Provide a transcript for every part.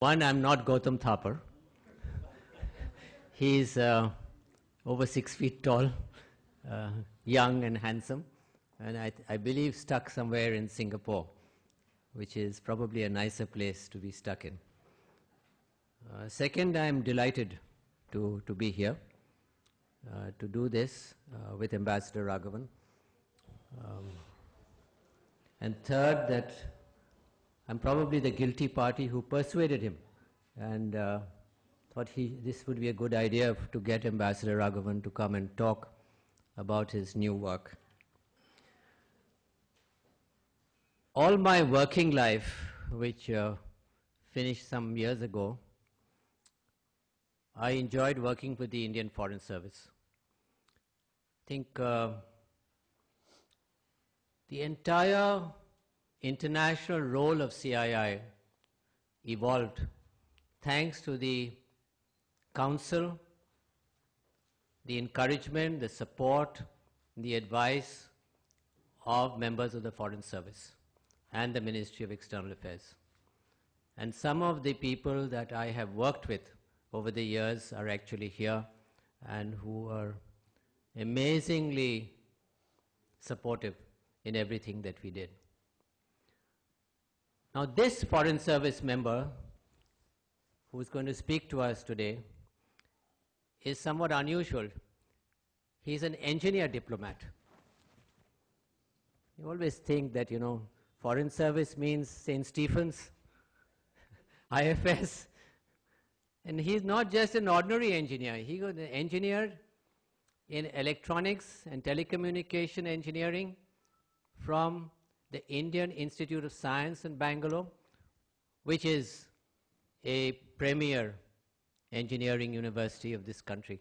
One, I'm not Gautam Thapar. He's uh, over six feet tall, uh, young and handsome, and I, I believe stuck somewhere in Singapore, which is probably a nicer place to be stuck in. Uh, second, I'm delighted to, to be here uh, to do this uh, with Ambassador Raghavan. Um, and third, that I'm probably the guilty party who persuaded him and uh, thought he, this would be a good idea to get Ambassador Raghavan to come and talk about his new work. All my working life, which uh, finished some years ago, I enjoyed working with the Indian Foreign Service. I think uh, the entire international role of CII evolved thanks to the counsel, the encouragement, the support, the advice of members of the Foreign Service and the Ministry of External Affairs. And some of the people that I have worked with over the years are actually here and who are amazingly supportive in everything that we did. Now, this Foreign Service member who is going to speak to us today is somewhat unusual. He's an engineer diplomat. You always think that, you know, Foreign Service means St. Stephen's, IFS, and he's not just an ordinary engineer. He was an engineer in electronics and telecommunication engineering from the Indian Institute of Science in Bangalore, which is a premier engineering university of this country.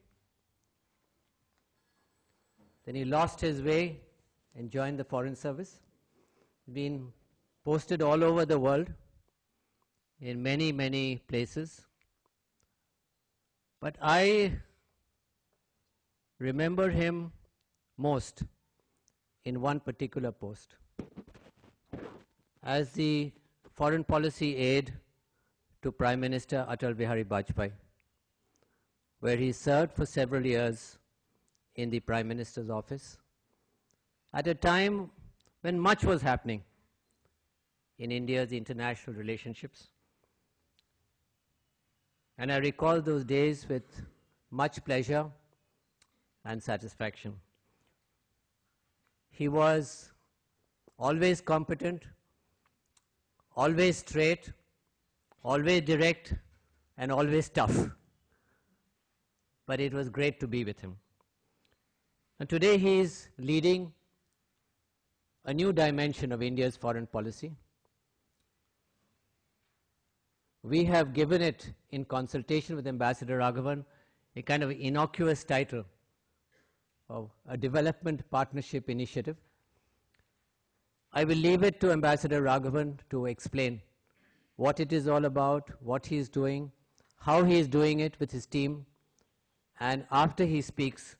Then he lost his way and joined the Foreign Service. Been posted all over the world in many, many places. But I remember him most in one particular post. As the foreign policy aide to Prime Minister Atal Bihari Vajpayee, where he served for several years in the Prime Minister's office at a time when much was happening in India's international relationships. And I recall those days with much pleasure and satisfaction. He was always competent, always straight, always direct, and always tough. But it was great to be with him. And today he is leading a new dimension of India's foreign policy. We have given it, in consultation with Ambassador Raghavan, a kind of innocuous title of a development partnership initiative. I will leave it to Ambassador Raghavan to explain what it is all about, what he is doing, how he is doing it with his team, and after he speaks,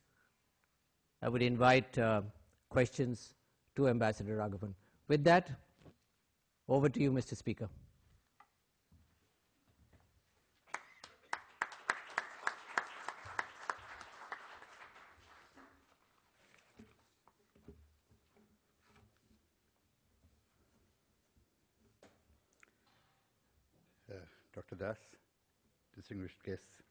I would invite uh, questions to Ambassador Raghavan. With that, over to you, Mr. Speaker. Dr. Das, distinguished guests.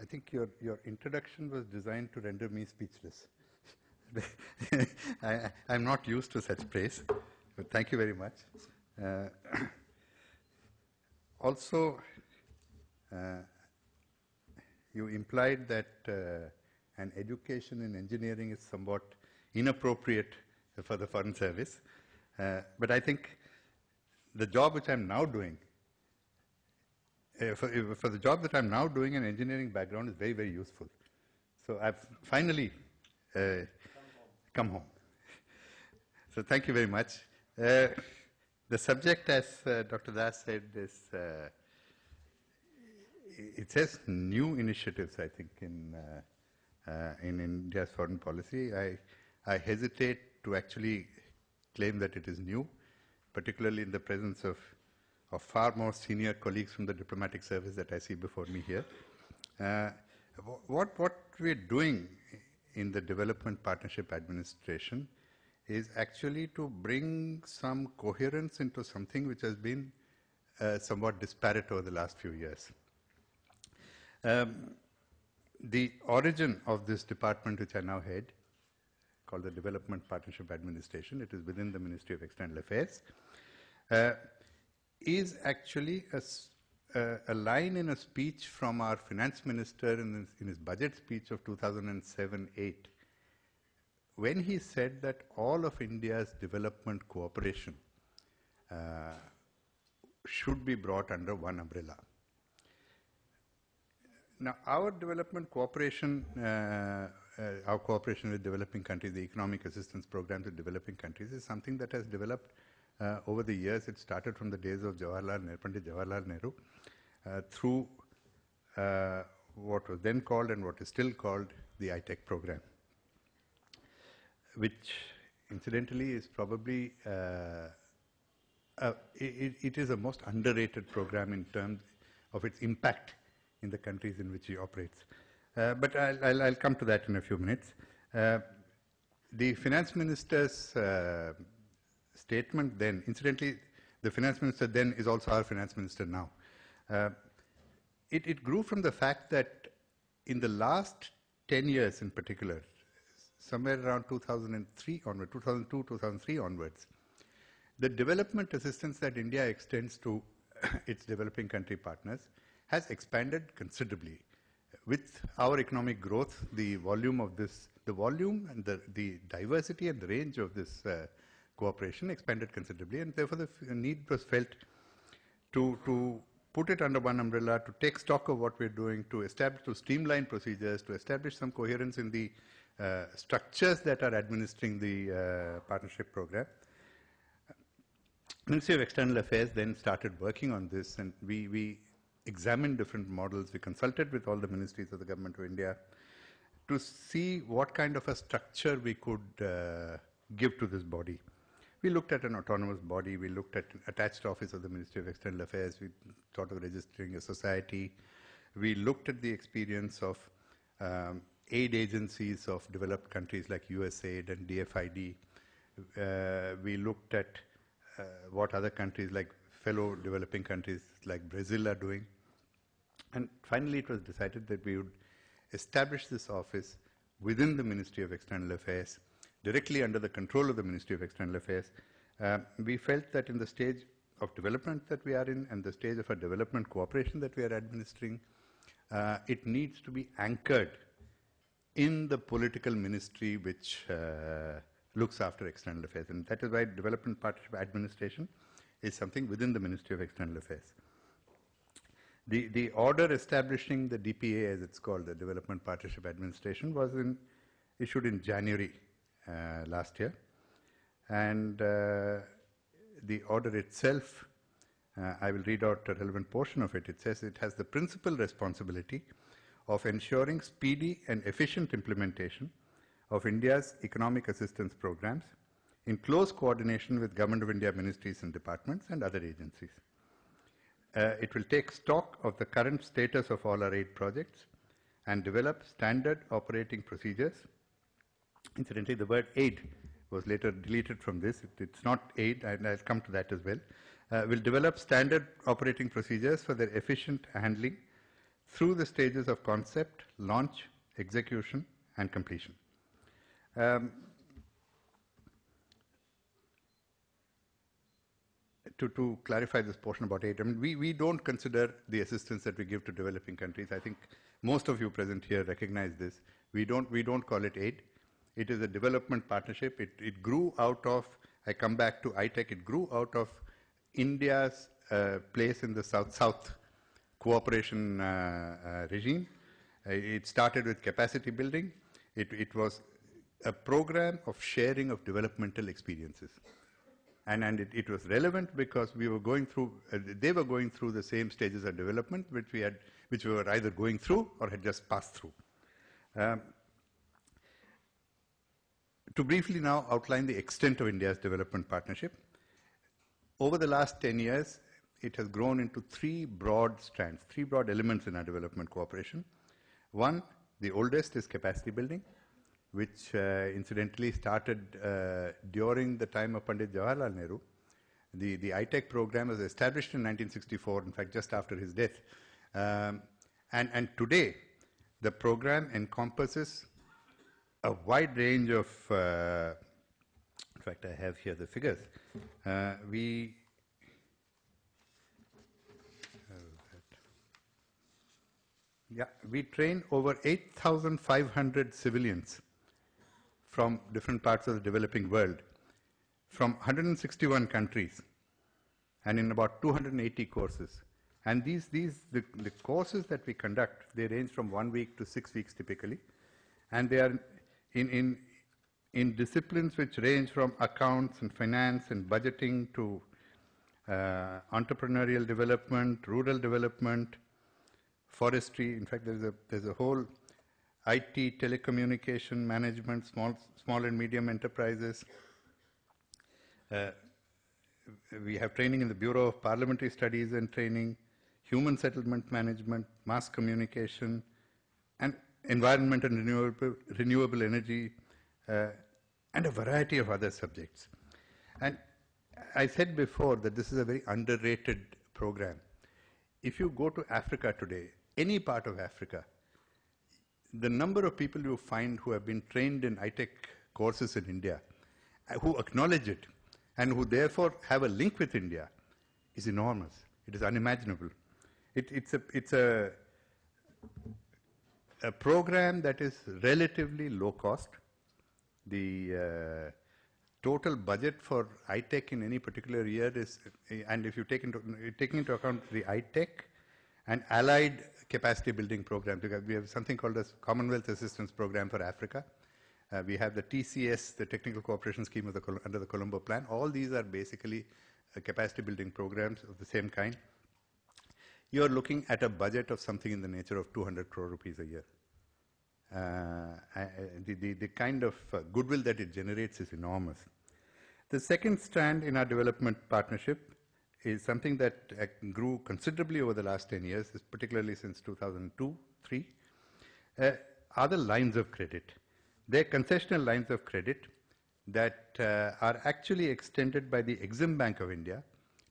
I think your, your introduction was designed to render me speechless. I, am not used to such praise, but thank you very much. Uh, also, uh, you implied that uh, an education in engineering is somewhat inappropriate for the Foreign Service. Uh, but I think the job which I'm now doing uh, for, uh, for, the job that I'm now doing, an engineering background is very, very useful. So I've finally uh, come, home. come, home. so thank you very much. Uh, the subject, as uh, Dr. Das said, is it says new initiatives. I think in in India's foreign policy, I I hesitate to actually claim that it is new, particularly in the presence of of far more senior colleagues from the diplomatic service that I see before me here. Uh, what, what we're doing in the Development Partnership Administration is actually to bring some coherence into something which has been uh, somewhat disparate over the last few years. Um, the origin of this department, which I now head, called the Development Partnership Administration, it is within the Ministry of External Affairs, uh, is actually a, a, line in a speech from our finance minister in his, in his budget speech of 2007-8, when he said that all of India's development cooperation uh, should be brought under one umbrella. Now, our development cooperation, uh, uh, our cooperation with developing countries, the economic assistance programs with developing countries is something that has developed uh, over the years. It started from the days of Jawaharlal Nehru, Pandit Jawaharlal Nehru, uh, through uh, what was then called and what is still called the ITEC program, which incidentally is probably uh, it, it is a most underrated program in terms of its impact in the countries in which he operates. Uh, but I'll, I'll, I'll, come to that in a few minutes. Uh, the finance minister's statement then, incidentally, the finance minister then is also our finance minister now. Uh, it, it, grew from the fact that in the last 10 years in particular, somewhere around 2003 onward, 2002, 2003 onwards, the development assistance that India extends to its developing country partners has expanded considerably. With our economic growth, the volume of this, the volume and the, the diversity and the range of this uh, cooperation expanded considerably, and therefore the need was felt to, to put it under one umbrella, to take stock of what we're doing, to establish, to streamline procedures, to establish some coherence in the uh, structures that are administering the uh, partnership program. Ministry of External Affairs then started working on this, and we, we examined different models. We consulted with all the ministries of the Government of India to see what kind of a structure we could uh, give to this body. We looked at an autonomous body, we looked at an attached office of the Ministry of External Affairs, we thought of registering a society, we looked at the experience of um, aid agencies of developed countries like USAID and DFID. Uh, we looked at uh, what other countries like fellow developing countries like Brazil are doing. And finally, it was decided that we would establish this office within the Ministry of External Affairs, directly under the control of the Ministry of External Affairs. Uh, we felt that in the stage of development that we are in and the stage of our development cooperation that we are administering, uh, it needs to be anchored in the political ministry which uh, looks after external affairs. And that is why Development Partnership Administration is something within the Ministry of External Affairs. The, the order establishing the DPA, as it's called, the Development Partnership Administration, was in, issued in January last year. And uh, the order itself, uh, I will read out a relevant portion of it. It says it has the principal responsibility of ensuring speedy and efficient implementation of India's economic assistance programs in close coordination with Government of India ministries and departments and other agencies. Uh, it will take stock of the current status of all our aid projects and develop standard operating procedures. Incidentally, the word aid was later deleted from this. It, it's not aid, and I'll come to that as well. Uh, will develop standard operating procedures for their efficient handling through the stages of concept, launch, execution, and completion. Um, to, to, clarify this portion about aid, I mean, we, we don't consider the assistance that we give to developing countries. I think most of you present here recognize this. We don't, we don't call it aid. It is a development partnership. It, it grew out of, I come back to ITEC, it grew out of India's uh, place in the South-South cooperation uh, uh, regime. Uh, it started with capacity building. It, it was a program of sharing of developmental experiences. And, and it, it was relevant because we were going through, uh, they were going through the same stages of development which we, had, which we were either going through or had just passed through. Um, to briefly now outline the extent of India's development partnership, over the last 10 years, it has grown into three broad strands, three broad elements in our development cooperation. One, the oldest is capacity building, which uh, incidentally started uh, during the time of Pandit Jawaharlal Nehru. The, the ITEC program was established in 1964, in fact, just after his death. Um, and, and today, the program encompasses a wide range of, uh, in fact, I have here the figures. Uh, we Yeah, we train over 8,500 civilians from different parts of the developing world, from 161 countries, and in about 280 courses. And these, these the, the courses that we conduct, they range from one week to six weeks typically, and they are in, in, in disciplines which range from accounts and finance and budgeting to uh, entrepreneurial development, rural development, forestry. In fact, there's a, there's a whole IT, telecommunication, management, small, small and medium enterprises. Uh, we have training in the Bureau of Parliamentary Studies and Training, Human Settlement Management, Mass Communication, and Environment and Renewable, renewable Energy, uh, and a variety of other subjects. And I said before that this is a very underrated program. If you go to Africa today, any part of Africa, the number of people you find who have been trained in ITEC courses in India, uh, who acknowledge it, and who therefore have a link with India, is enormous. It is unimaginable. It, it's a, it's a, a program that is relatively low cost. The uh, total budget for ITEC in any particular year is, and if you take into, taking into account the ITEC and allied capacity building program. We have something called as Commonwealth Assistance Program for Africa. Uh, we have the TCS, the Technical Cooperation Scheme the under the Colombo Plan. All these are basically uh, capacity building programs of the same kind. You are looking at a budget of something in the nature of 200 crore rupees a year. Uh, the, the, the, kind of uh, goodwill that it generates is enormous. The second strand in our development partnership is something that uh, grew considerably over the last 10 years, particularly since 2002, 3, uh, are the lines of credit. They're concessional lines of credit that uh, are actually extended by the Exim Bank of India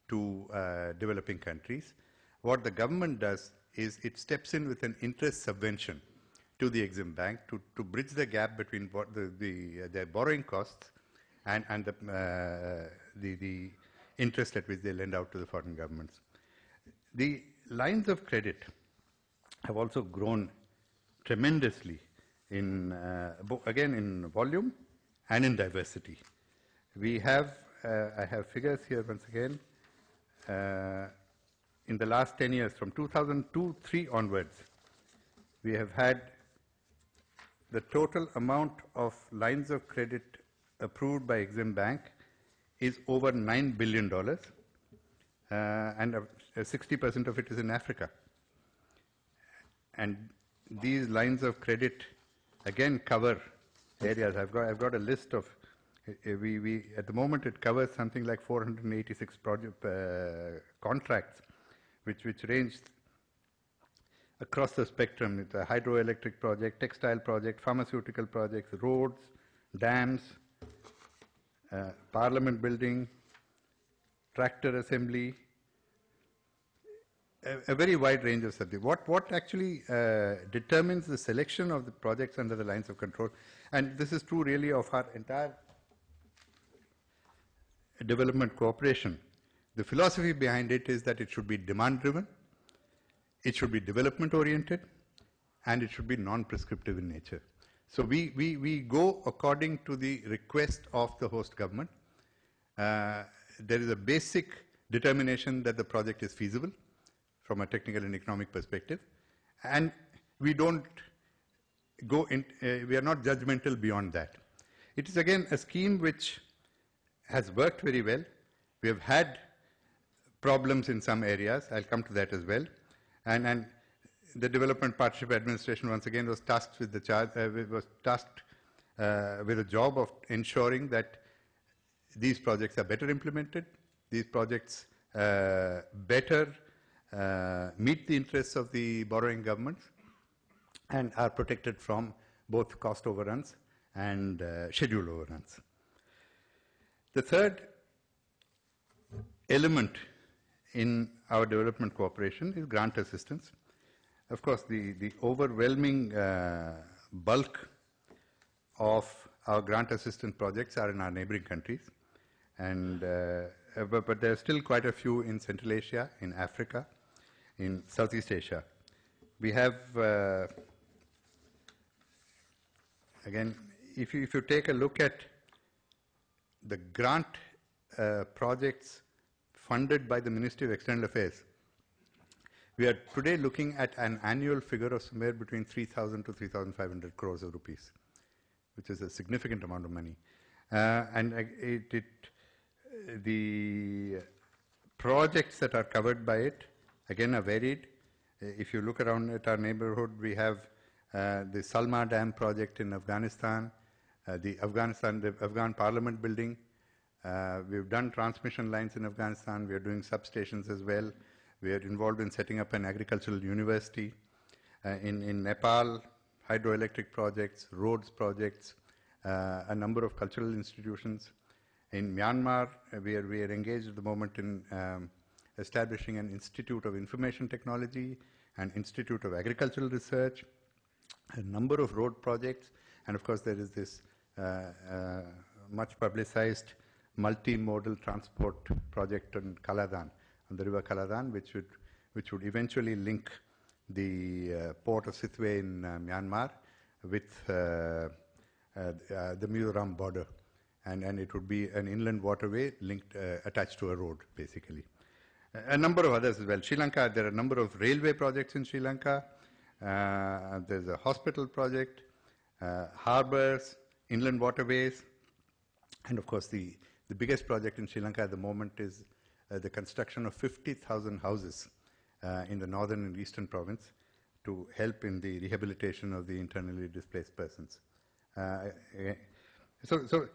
to uh, developing countries. What the government does is it steps in with an interest subvention to the Exim Bank to, to bridge the gap between the, the, uh, their borrowing costs and, and the, uh, the, the interest at which they lend out to the foreign governments. The lines of credit have also grown tremendously in, uh, again, in volume and in diversity. We have, uh, I have figures here once again, uh, in the last 10 years, from 2002-3 onwards, we have had the total amount of lines of credit approved by Exim Bank is over $9 billion, uh, and 60% of it is in Africa. And these lines of credit, again, cover areas. I've got, I've got a list of, uh, we, we, at the moment it covers something like 486 project, uh, contracts, which, which range across the spectrum. the hydroelectric project, textile project, pharmaceutical projects, roads, dams, uh, parliament building, tractor assembly, a, a, very wide range of subjects. What, what actually uh, determines the selection of the projects under the lines of control, and this is true really of our entire development cooperation. The philosophy behind it is that it should be demand driven, it should be development oriented, and it should be non-prescriptive in nature. So we, we, we go according to the request of the host government. Uh, there is a basic determination that the project is feasible from a technical and economic perspective. And we don't go in, uh, we are not judgmental beyond that. It is again a scheme which has worked very well. We have had problems in some areas. I'll come to that as well. And, and the Development Partnership Administration once again was tasked with the charge, uh, was tasked uh, with the job of ensuring that these projects are better implemented, these projects uh, better uh, meet the interests of the borrowing governments and are protected from both cost overruns and uh, schedule overruns. The third element in our development cooperation is grant assistance. Of course, the, the overwhelming uh, bulk of our grant assistance projects are in our neighboring countries. And, uh, but, but there are still quite a few in Central Asia, in Africa, in Southeast Asia. We have, uh, again, if you, if you take a look at the grant uh, projects funded by the Ministry of External Affairs, we are today looking at an annual figure of somewhere between 3,000 to 3,500 crores of rupees, which is a significant amount of money. Uh, and it, it, the projects that are covered by it, again, are varied. If you look around at our neighborhood, we have uh, the Salma Dam project in Afghanistan, uh, the Afghanistan, the Afghan Parliament building. Uh, we've done transmission lines in Afghanistan. We are doing substations as well. We are involved in setting up an agricultural university. Uh, in, in Nepal, hydroelectric projects, roads projects, uh, a number of cultural institutions. In Myanmar, uh, we, are, we are engaged at the moment in um, establishing an Institute of Information Technology, an Institute of Agricultural Research, a number of road projects, and of course there is this uh, uh, much publicized multimodal transport project on Kaladan, on the river Kaladan, which would, which would eventually link the uh, port of Sitwe in uh, Myanmar with uh, uh, uh, the Mizoram border. And, and it would be an inland waterway linked, attached to a road, basically. A, number of others as well. Sri Lanka, there are a number of railway projects in Sri Lanka. there's a hospital project, harbors, inland waterways, and of course the, the biggest project in Sri Lanka at the moment is uh, the construction of 50,000 houses uh, in the northern and eastern province to help in the rehabilitation of the internally displaced persons. Uh, eh, so, so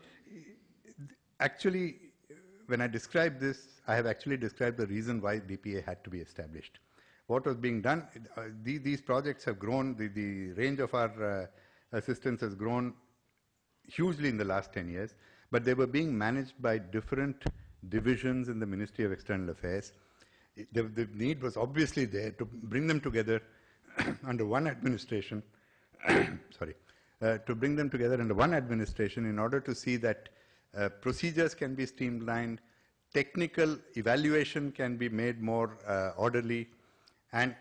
actually, when I describe this, I have actually described the reason why DPA had to be established. What was being done, uh, the, these projects have grown, the, the range of our uh, assistance has grown hugely in the last 10 years, but they were being managed by different divisions in the Ministry of External Affairs. The, the need was obviously there to bring them together under one administration, sorry, uh, to bring them together under one administration in order to see that uh, procedures can be streamlined, technical evaluation can be made more uh, orderly, and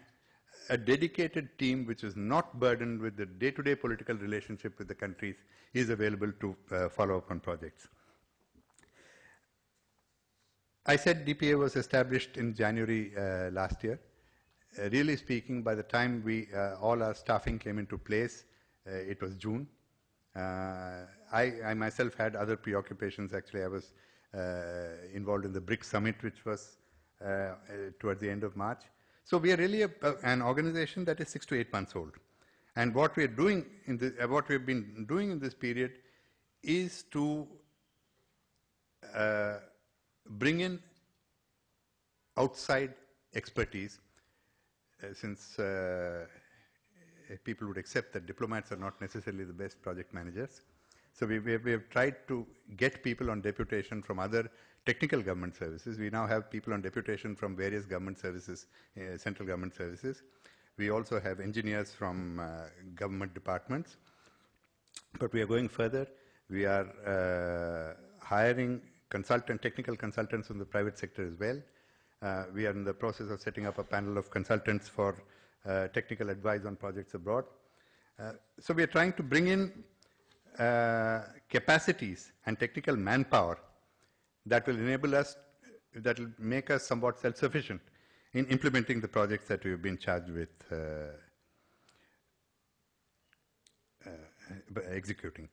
a dedicated team which is not burdened with the day-to-day -day political relationship with the countries is available to uh, follow up on projects. I said DPA was established in January uh, last year. Uh, really speaking, by the time we uh, all our staffing came into place, uh, it was June. Uh, I, I, myself had other preoccupations. Actually, I was involved in the BRICS summit, which was towards the end of March. So we are really a, an organization that is six to eight months old. And what we are doing in the, what we have been doing in this period is to bring in outside expertise, uh, since uh, people would accept that diplomats are not necessarily the best project managers. So we, we, have, we, have, tried to get people on deputation from other technical government services. We now have people on deputation from various government services, uh, central government services. We also have engineers from uh, government departments. But we are going further. We are uh, hiring consultant, technical consultants from the private sector as well. Uh, we are in the process of setting up a panel of consultants for uh, technical advice on projects abroad. Uh, so we are trying to bring in uh, capacities and technical manpower that will enable us, that will make us somewhat self-sufficient in implementing the projects that we've been charged with uh, uh, executing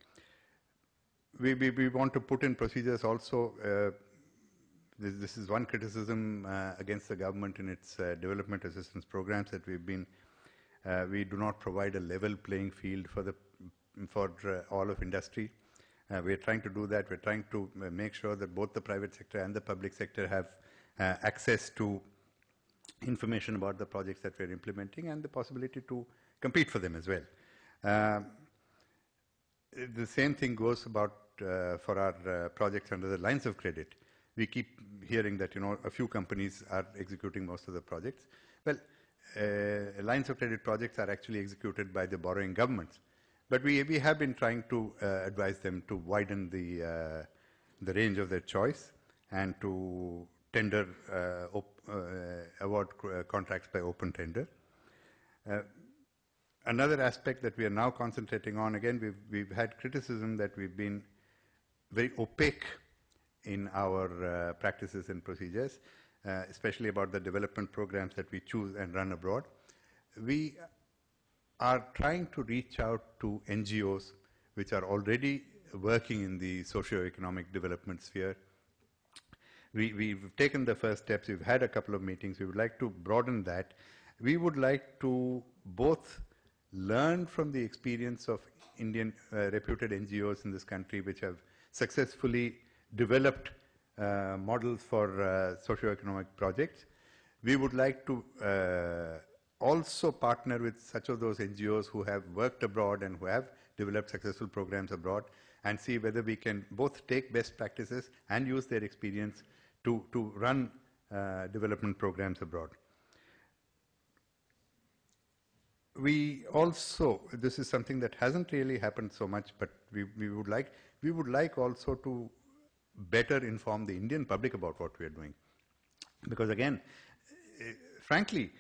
we, we, we want to put in procedures also. Uh, this, this, is one criticism uh, against the government in its uh, development assistance programs that we've been. Uh, we do not provide a level playing field for the for uh, all of industry. Uh, we're trying to do that. We're trying to make sure that both the private sector and the public sector have uh, access to information about the projects that we're implementing and the possibility to compete for them as well. Um, the same thing goes about uh, for our uh, projects under the lines of credit. We keep hearing that you know a few companies are executing most of the projects. Well, uh, lines of credit projects are actually executed by the borrowing governments, but we we have been trying to uh, advise them to widen the uh, the range of their choice and to tender uh, award contracts by open tender. Another aspect that we are now concentrating on, again, we've, we've had criticism that we've been very opaque in our uh, practices and procedures, uh, especially about the development programs that we choose and run abroad. We are trying to reach out to NGOs which are already working in the socio-economic development sphere. We, have taken the first steps, we've had a couple of meetings, we would like to broaden that. We would like to both learn from the experience of Indian uh, reputed NGOs in this country which have successfully developed uh, models for uh, socio-economic projects. We would like to uh, also partner with such of those NGOs who have worked abroad and who have developed successful programs abroad and see whether we can both take best practices and use their experience to, to run uh, development programs abroad we also, this is something that hasn't really happened so much, but we, we would like, we would like also to better inform the Indian public about what we are doing. Because again, uh, frankly,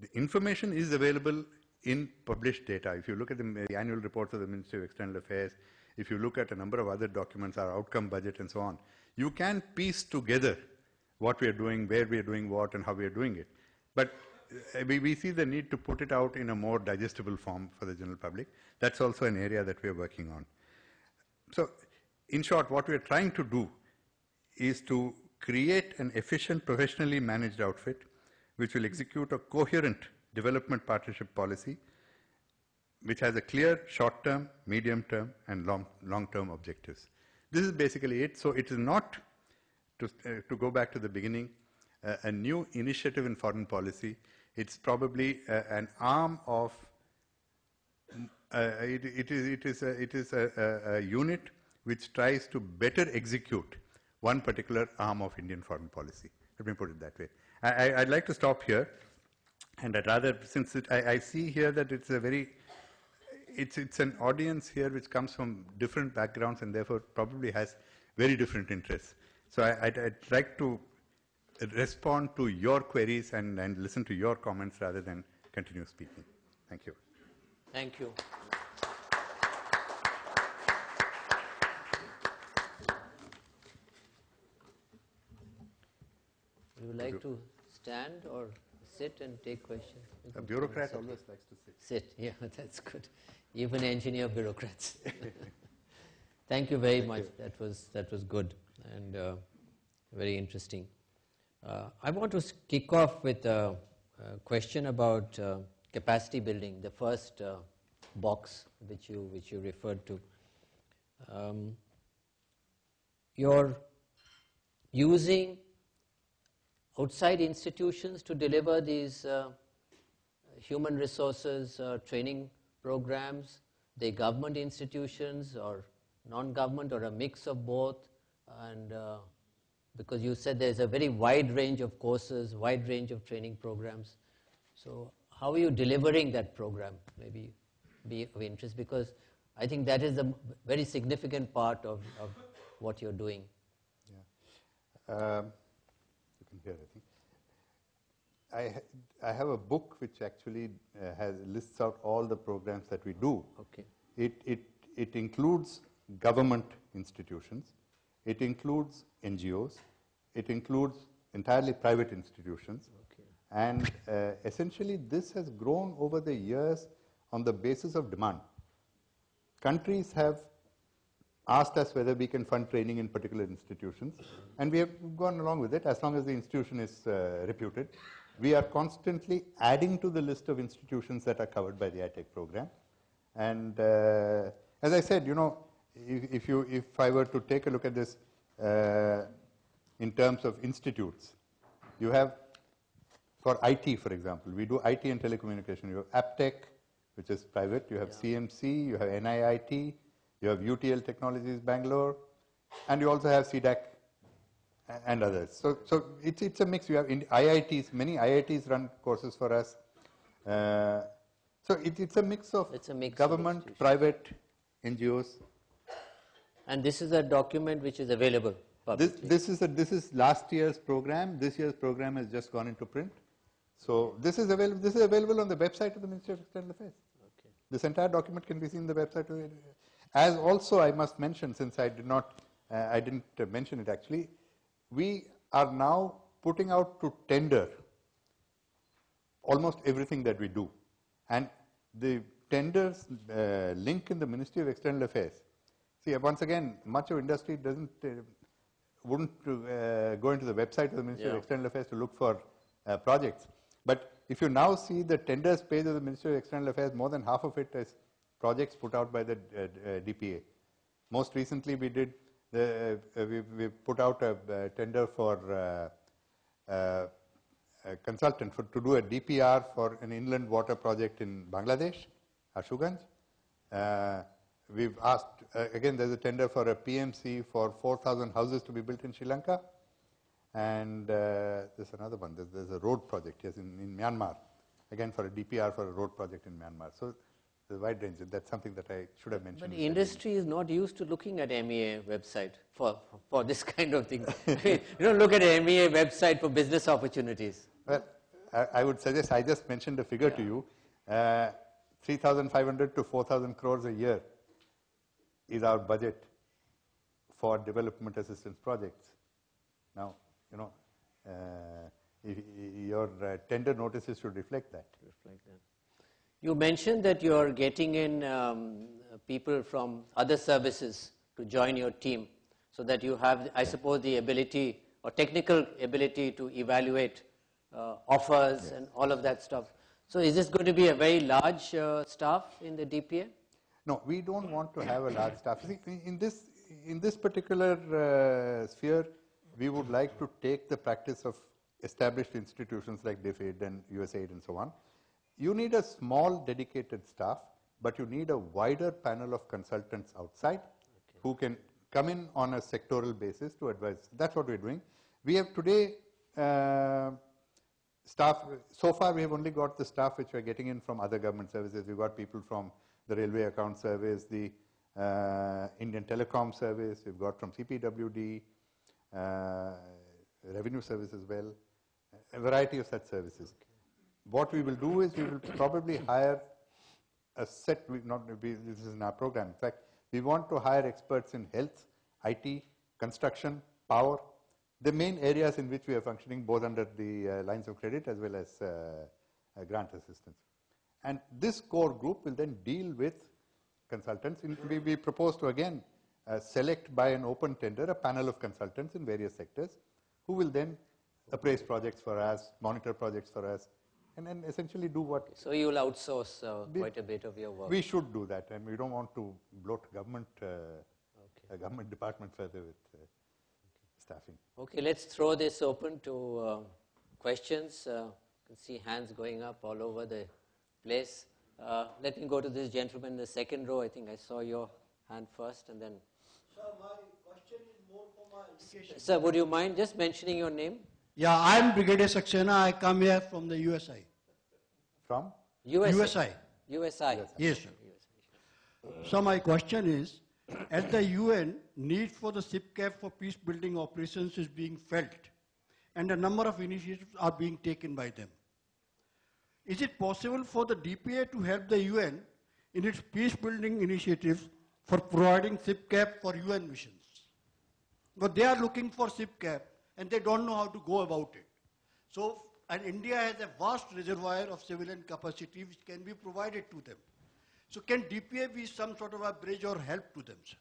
the information is available in published data. If you look at the, the annual reports of the Ministry of External Affairs, if you look at a number of other documents, our outcome budget and so on, you can piece together what we are doing, where we are doing what, and how we are doing it. But uh, we, we see the need to put it out in a more digestible form for the general public. That's also an area that we are working on. So, in short, what we are trying to do is to create an efficient, professionally managed outfit which will execute a coherent development partnership policy which has a clear short-term, medium-term, and long, long-term objectives. This is basically it. So it is not, to, uh, to go back to the beginning, uh, a new initiative in foreign policy it's probably uh, an arm of, uh, it, it, is, it is, a, it is a, a, a, unit which tries to better execute one particular arm of Indian foreign policy. Let me put it that way. I, would like to stop here, and I'd rather, since it, I, I, see here that it's a very, it's, it's an audience here which comes from different backgrounds and therefore probably has very different interests. So I, would like to respond to your queries and, and listen to your comments rather than continue speaking. Thank you. Thank you. Like to stand or sit and take questions? A bureaucrat always likes to sit. Sit, yeah, that's good. Even engineer bureaucrats. Thank you very Thank much. You. That was that was good and uh, very interesting. Uh, I want to kick off with a, a question about uh, capacity building, the first uh, box which you, which you referred to. Um, you're using outside institutions to deliver these uh, human resources uh, training programs, the government institutions or non-government or a mix of both, and uh, because you said there's a very wide range of courses, wide range of training programs. So how are you delivering that program? Maybe be of interest because I think that is a very significant part of, of what you're doing. Yeah. Um, you can hear, I. I, ha I have a book which actually uh, has lists out all the programs that we do. Okay. It, it, it includes government institutions. It includes NGOs. It includes entirely private institutions. Okay. And uh, essentially, this has grown over the years on the basis of demand. Countries have asked us whether we can fund training in particular institutions, and we have gone along with it as long as the institution is uh, reputed. We are constantly adding to the list of institutions that are covered by the ITEC program. And uh, as I said, you know, if, if, you, if I were to take a look at this uh, in terms of institutes, You have, for IT, for example, we do IT and telecommunication. You have Aptech, which is private. You have CMC, you have NIIT, you have UTL Technologies Bangalore, and you also have CDAC and others. So, so it's, it's a mix. You have IITs, many IITs run courses for us. Uh, so it, it's a mix of It's a mix of government, institutions. private, NGOs. And this is a document which is available This, publicly. this is a, this is last year's program. This year's program has just gone into print. So this is available. This is available on the website of the Ministry of External Affairs. Okay. This entire document can be seen on the website. As also, I must mention, since I did not, uh, I didn't uh, mention it actually, we are now putting out to tender almost everything that we do, and the tenders uh, link in the Ministry of External Affairs. See, uh, once again, much of industry doesn't uh, wouldn't uh, go into the website of the Ministry of External Affairs to look for uh, projects. But if you now see the tenders page of the Ministry of External Affairs, more than half of it is projects put out by the uh, uh, DPA. Most recently, we did the, uh, we, we put out a, uh tender for a consultant for, to do a DPR for an inland water project in Bangladesh, Ashuganj. Uh, we've asked, uh, again, there's a tender for a PMC for 4,000 houses to be built in Sri Lanka. And uh, there's another one, there's, there's a road project, yes, in, in Myanmar, again for a DPR for a road project in Myanmar. So a wide range, that's something that I should have mentioned. But the industry is not used to looking at MEA website for, for this kind of thing. you don't look at a MEA website for business opportunities. Well, I, I would suggest, I just mentioned a figure to you, uh, 3,500 to 4,000 crores a year is our budget for development assistance projects. Now, you know, uh, your uh, tender notices should reflect that. Reflect that. You mentioned that you're getting in um, people from other services to join your team so that you have, I suppose, the ability or technical ability to evaluate uh, offers and all of that stuff. So is this going to be a very large uh, staff in the DPA? No, we don't want to have a large staff. See, in- in this, in this particular uh, sphere, we would like to take the practice of established institutions like DFID and USAID and so on. You need a small dedicated staff, but you need a wider panel of consultants outside who can come in on a sectoral basis to advise. That's what we're doing. We have today uh, staff, so far we have only got the staff which we are getting in from other government services. We've got people from the Railway Account Service, the uh, Indian Telecom Service, we've got from CPWD, uh, Revenue Service as well, a variety of such services. What we will do is we will probably hire a set, we not, we, this is in our program. In fact, we want to hire experts in health, IT, construction, power, the main areas in which we are functioning both under the uh, lines of credit as well as uh, uh, grant assistance. And this core group will then deal with consultants. In, we, we propose to again uh, select by an open tender a panel of consultants in various sectors who will then appraise projects for us, monitor projects for us, and then essentially do what So you will outsource uh, We- quite a bit of your work. we should do that, and we don't want to bloat government, uh, a government department further with uh, staffing. Okay, let's throw this open to uh, questions. Uh, you can see hands going up all over the place. Uh, let me go to this gentleman in the second row. I think I saw your hand first, and then. Sir, my question is more for my education. Sir, would you mind just mentioning your name? Yeah, I'm Brigadier Saxena. I come here from the USI. From? USA. USI. USI. Yes, sir. So my question is, at the UN, need for the CIVCAP for peace building operations is being felt, and a number of initiatives are being taken by them. Is it possible for the DPA to help the UN in its peace building initiatives for providing CIVCAP for UN missions? But they are looking for CIVCAP and they don't know how to go about it. So, and India has a vast reservoir of civilian capacity which can be provided to them. So can DPA be some sort of a bridge or help to them, sir?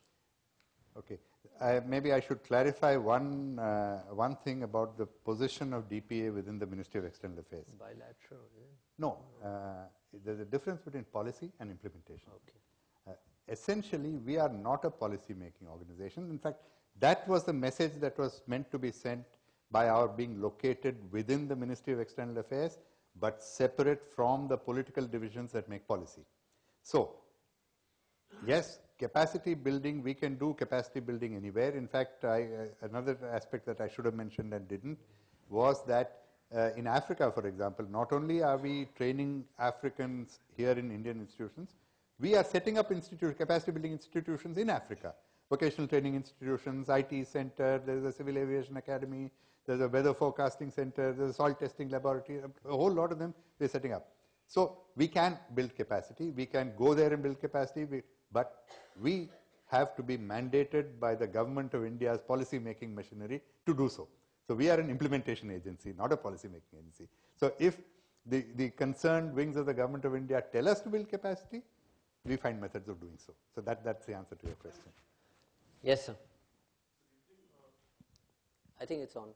Okay. I, maybe I should clarify one, uh, one thing about the position of DPA within the Ministry of External Affairs. Bilateral. yeah. No, uh, there's a difference between policy and implementation. Okay. Uh, essentially, we are not a policy-making organization. In fact, that was the message that was meant to be sent by our being located within the Ministry of External Affairs, but separate from the political divisions that make policy. So, yes, capacity building, we can do capacity building anywhere. In fact, I, uh, another aspect that I should have mentioned and didn't was that uh, in Africa, for example, not only are we training Africans here in Indian institutions, we are setting up capacity building institutions in Africa. Vocational training institutions, IT center, there is a civil aviation academy, there's a weather forecasting center, there's a soil testing laboratory, a whole lot of them we're setting up. So we can build capacity, we can go there and build capacity, we, but we have to be mandated by the government of India's policy making machinery to do so. So we are an implementation agency, not a policy making agency. So if the, the concerned wings of the government of India tell us to build capacity, we find methods of doing so. So that, that's the answer to your question. Yes, sir. I think it's on.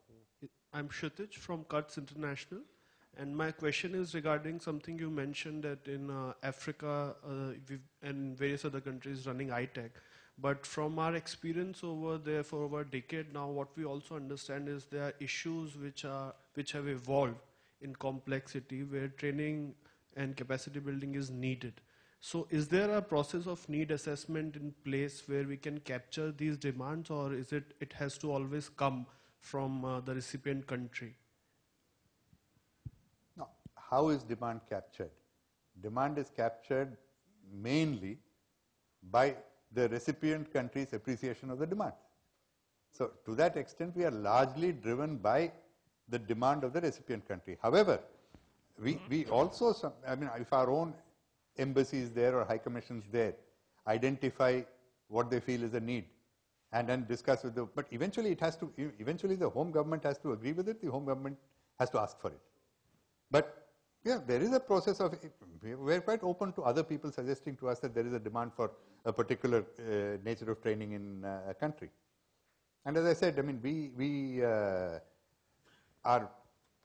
I'm Kshitij from CUTS International, and my question is regarding something you mentioned that in uh, Africa uh, and various other countries running ITEC. But from our experience over there for over a decade now, what we also understand is there are issues which are which have evolved in complexity where training and capacity building is needed. So is there a process of need assessment in place where we can capture these demands or is it it has to always come from uh, the recipient country? Now, how is demand captured? Demand is captured mainly by the recipient country's appreciation of the demand. So, to that extent, we are largely driven by the demand of the recipient country. However, we, we also, some, I mean, if our own embassies there or high commissions there identify what they feel is a need and then discuss with the, but eventually it has to, eventually the home government has to agree with it, the home government has to ask for it. But yeah, there is a process of, we're quite open to other people suggesting to us that there is a demand for a particular uh, nature of training in uh, a country. And as I said, I mean, we, we uh, are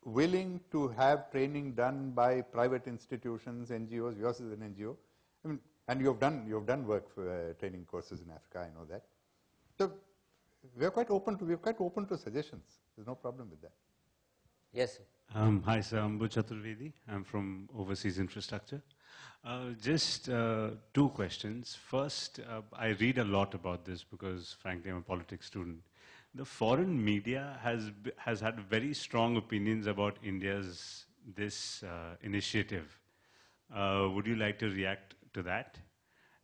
willing to have training done by private institutions, NGOs, yours is an NGO, I mean, and you have done, you have done work for training courses in Africa, I know that. So we are quite open to, we are quite open to suggestions. There's no problem with that. Yes. Um, hi, sir. I'm Ambu Chaturvedi. I'm from Overseas Infrastructure. Uh, just uh, two questions. First, uh, I read a lot about this because, frankly, I'm a politics student. The foreign media has has had very strong opinions about India's this uh, initiative. Uh, would you like to react to that?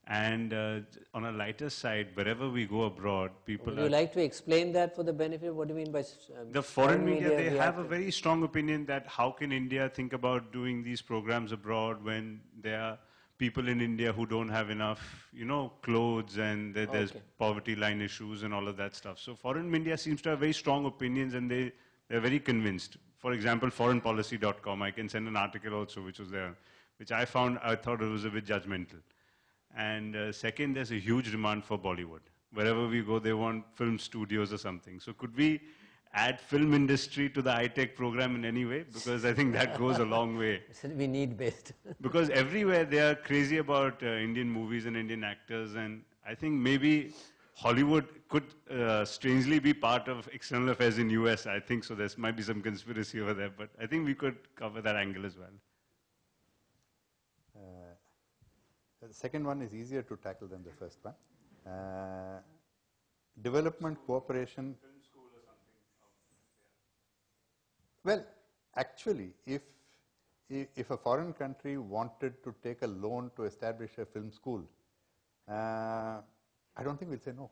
And uh, on a lighter side, wherever we go abroad, people Would you like to explain that for the benefit? What do you mean by um, the foreign media? They have a very strong opinion that how can India think about doing these programs abroad when there are people in India who don't have enough, you know, clothes and there, there's okay. poverty line issues and all of that stuff. So foreign media seems to have very strong opinions and they, they're very convinced. For example, foreignpolicy.com, I can send an article also which was there, which I found, I thought it was a bit judgmental. And uh, second, there's a huge demand for Bollywood. Wherever we go, they want film studios or something. So could we add film industry to the ITEC program in any way? Because I think that goes a long way. we need based. because everywhere they are crazy about uh, Indian movies and Indian actors, and I think maybe Hollywood could uh, strangely be part of external affairs in US. I think so. There might be some conspiracy over there, but I think we could cover that angle as well. The second one is easier to tackle than the first one. Uh, development cooperation. Well, actually, if, if a foreign country wanted to take a loan to establish a film school, uh, I don't think we'll say no.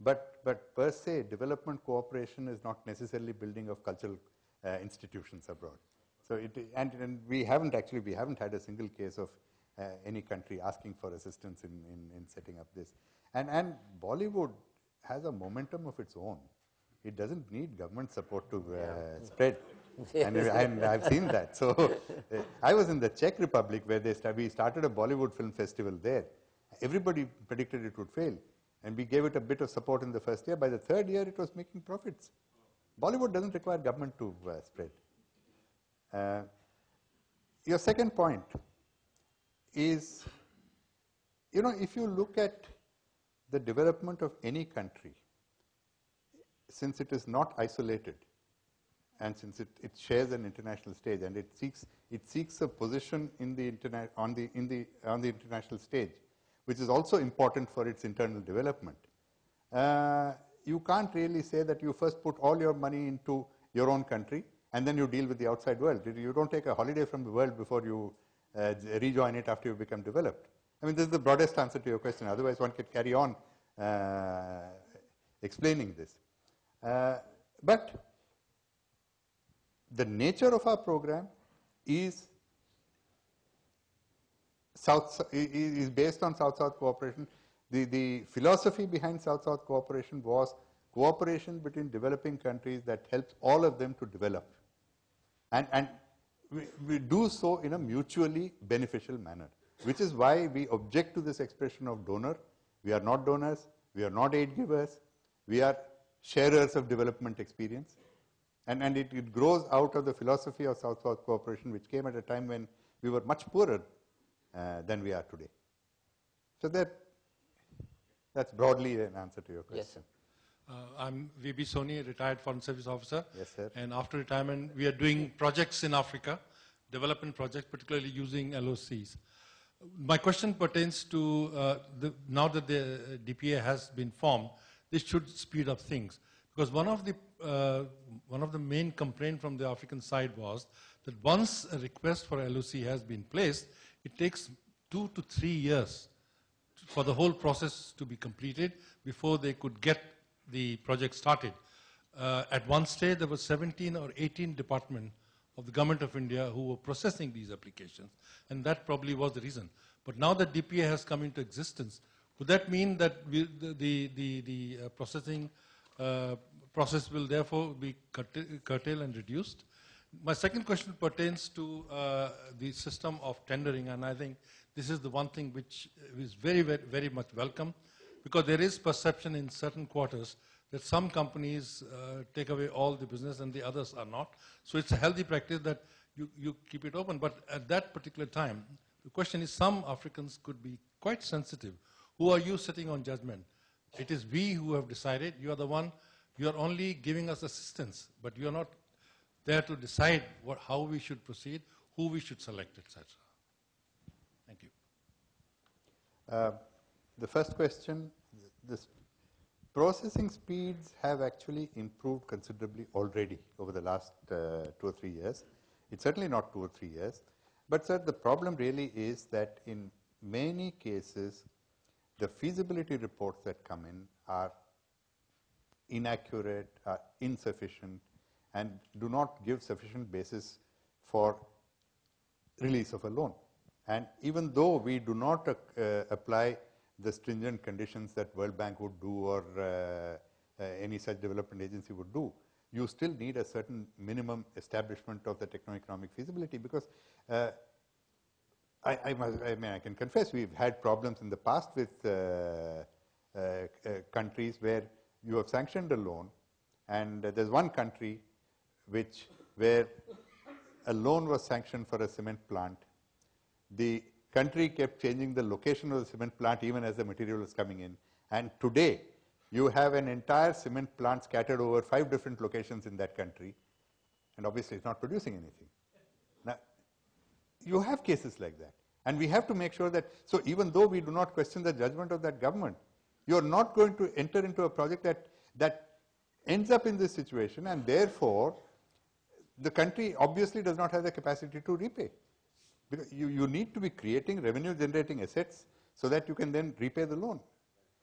But, but per se, development cooperation is not necessarily building of cultural uh, institutions abroad. So it, and, and we haven't actually, we haven't had a single case of any country asking for assistance in, in, in, setting up this. And, and Bollywood has a momentum of its own. It doesn't need government support to uh, yeah. spread. and, and, I've seen that. So uh, I was in the Czech Republic where they st we started a Bollywood film festival there. Everybody predicted it would fail. And we gave it a bit of support in the first year. By the third year, it was making profits. Bollywood doesn't require government to uh, spread. Uh, your second point, is, you know, if you look at the development of any country, since it is not isolated, and since it, it shares an international stage and it seeks, it seeks a position in the interna- on, the, in the, on the international stage, which is also important for its internal development, uh, you can't really say that you first put all your money into your own country and then you deal with the outside world. You don't take a holiday from the world before you uh, rejoin it after you become developed. I mean, this is the broadest answer to your question. Otherwise, one could carry on uh, explaining this. Uh, but the nature of our program is South is based on South-South cooperation. The, the philosophy behind South-South cooperation was cooperation between developing countries that helps all of them to develop. And, and we, we do so in a mutually beneficial manner, which is why we object to this expression of donor. We are not donors, we are not aid givers, we are sharers of development experience. And, and it, it grows out of the philosophy of South-South cooperation, which came at a time when we were much poorer uh, than we are today. So that, that's broadly an answer to your question. Yes, uh, I'm VB Soni, retired Foreign Service Officer. Yes, sir. And after retirement, we are doing projects in Africa, development projects, particularly using LOCs. My question pertains to uh, the, now that the DPA has been formed, this should speed up things. Because one of the, uh, one of the main complaints from the African side was that once a request for LOC has been placed, it takes two to three years for the whole process to be completed before they could get the project started. Uh, at one stage, there were 17 or 18 departments of the government of India who were processing these applications, and that probably was the reason. But now that DPA has come into existence, would that mean that we, the, the, the, the uh, processing uh, process will therefore be curtailed and reduced. My second question pertains to uh, the system of tendering, and I think this is the one thing which is very, very, very much welcome, because there is perception in certain quarters that some companies uh, take away all the business and the others are not. So it's a healthy practice that you, you keep it open. But at that particular time, the question is some Africans could be quite sensitive. Who are you sitting on judgment? It is we who have decided. You are the one, you are only giving us assistance, but you are not there to decide what, how we should proceed, who we should select, etc. Thank you. Uh, the first question, this processing speeds have actually improved considerably already over the last uh, two or three years. It's certainly not two or three years. But sir, the problem really is that in many cases, the feasibility reports that come in are inaccurate, are insufficient, and do not give sufficient basis for release of a loan. And even though we do not uh, apply the stringent conditions that World Bank would do or uh, uh, any such development agency would do, you still need a certain minimum establishment of the techno-economic feasibility because uh, I, I, must, I, mean, I can confess we've had problems in the past with uh, uh, uh countries where you have sanctioned a loan, and there's one country which where a loan was sanctioned for a cement plant. The country kept changing the location of the cement plant even as the material was coming in. And today, you have an entire cement plant scattered over five different locations in that country, and obviously it's not producing anything. Now, you have cases like that. And we have to make sure that, so even though we do not question the judgment of that government, you are not going to enter into a project that, that ends up in this situation and therefore the country obviously does not have the capacity to repay. You, you need to be creating revenue generating assets so that you can then repay the loan.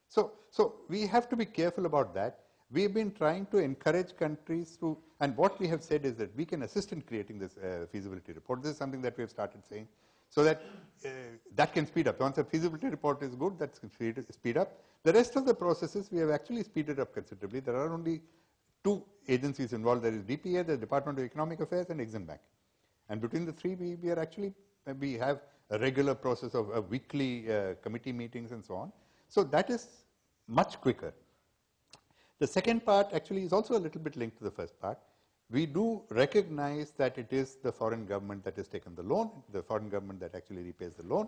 So, so we have to be careful about that. We have been trying to encourage countries to, and what we have said is that we can assist in creating this uh, feasibility report. This is something that we have started saying so that uh, that can speed up. Once a feasibility report is good, that can speed up. The rest of the processes we have actually speeded up considerably. There are only two agencies involved. There is DPA, the Department of Economic Affairs, and Exim Bank. And between the three, we, we are actually we have a regular process of weekly uh, committee meetings and so on. So that is much quicker. The second part actually is also a little bit linked to the first part we do recognize that it is the foreign government that has taken the loan, the foreign government that actually repays the loan.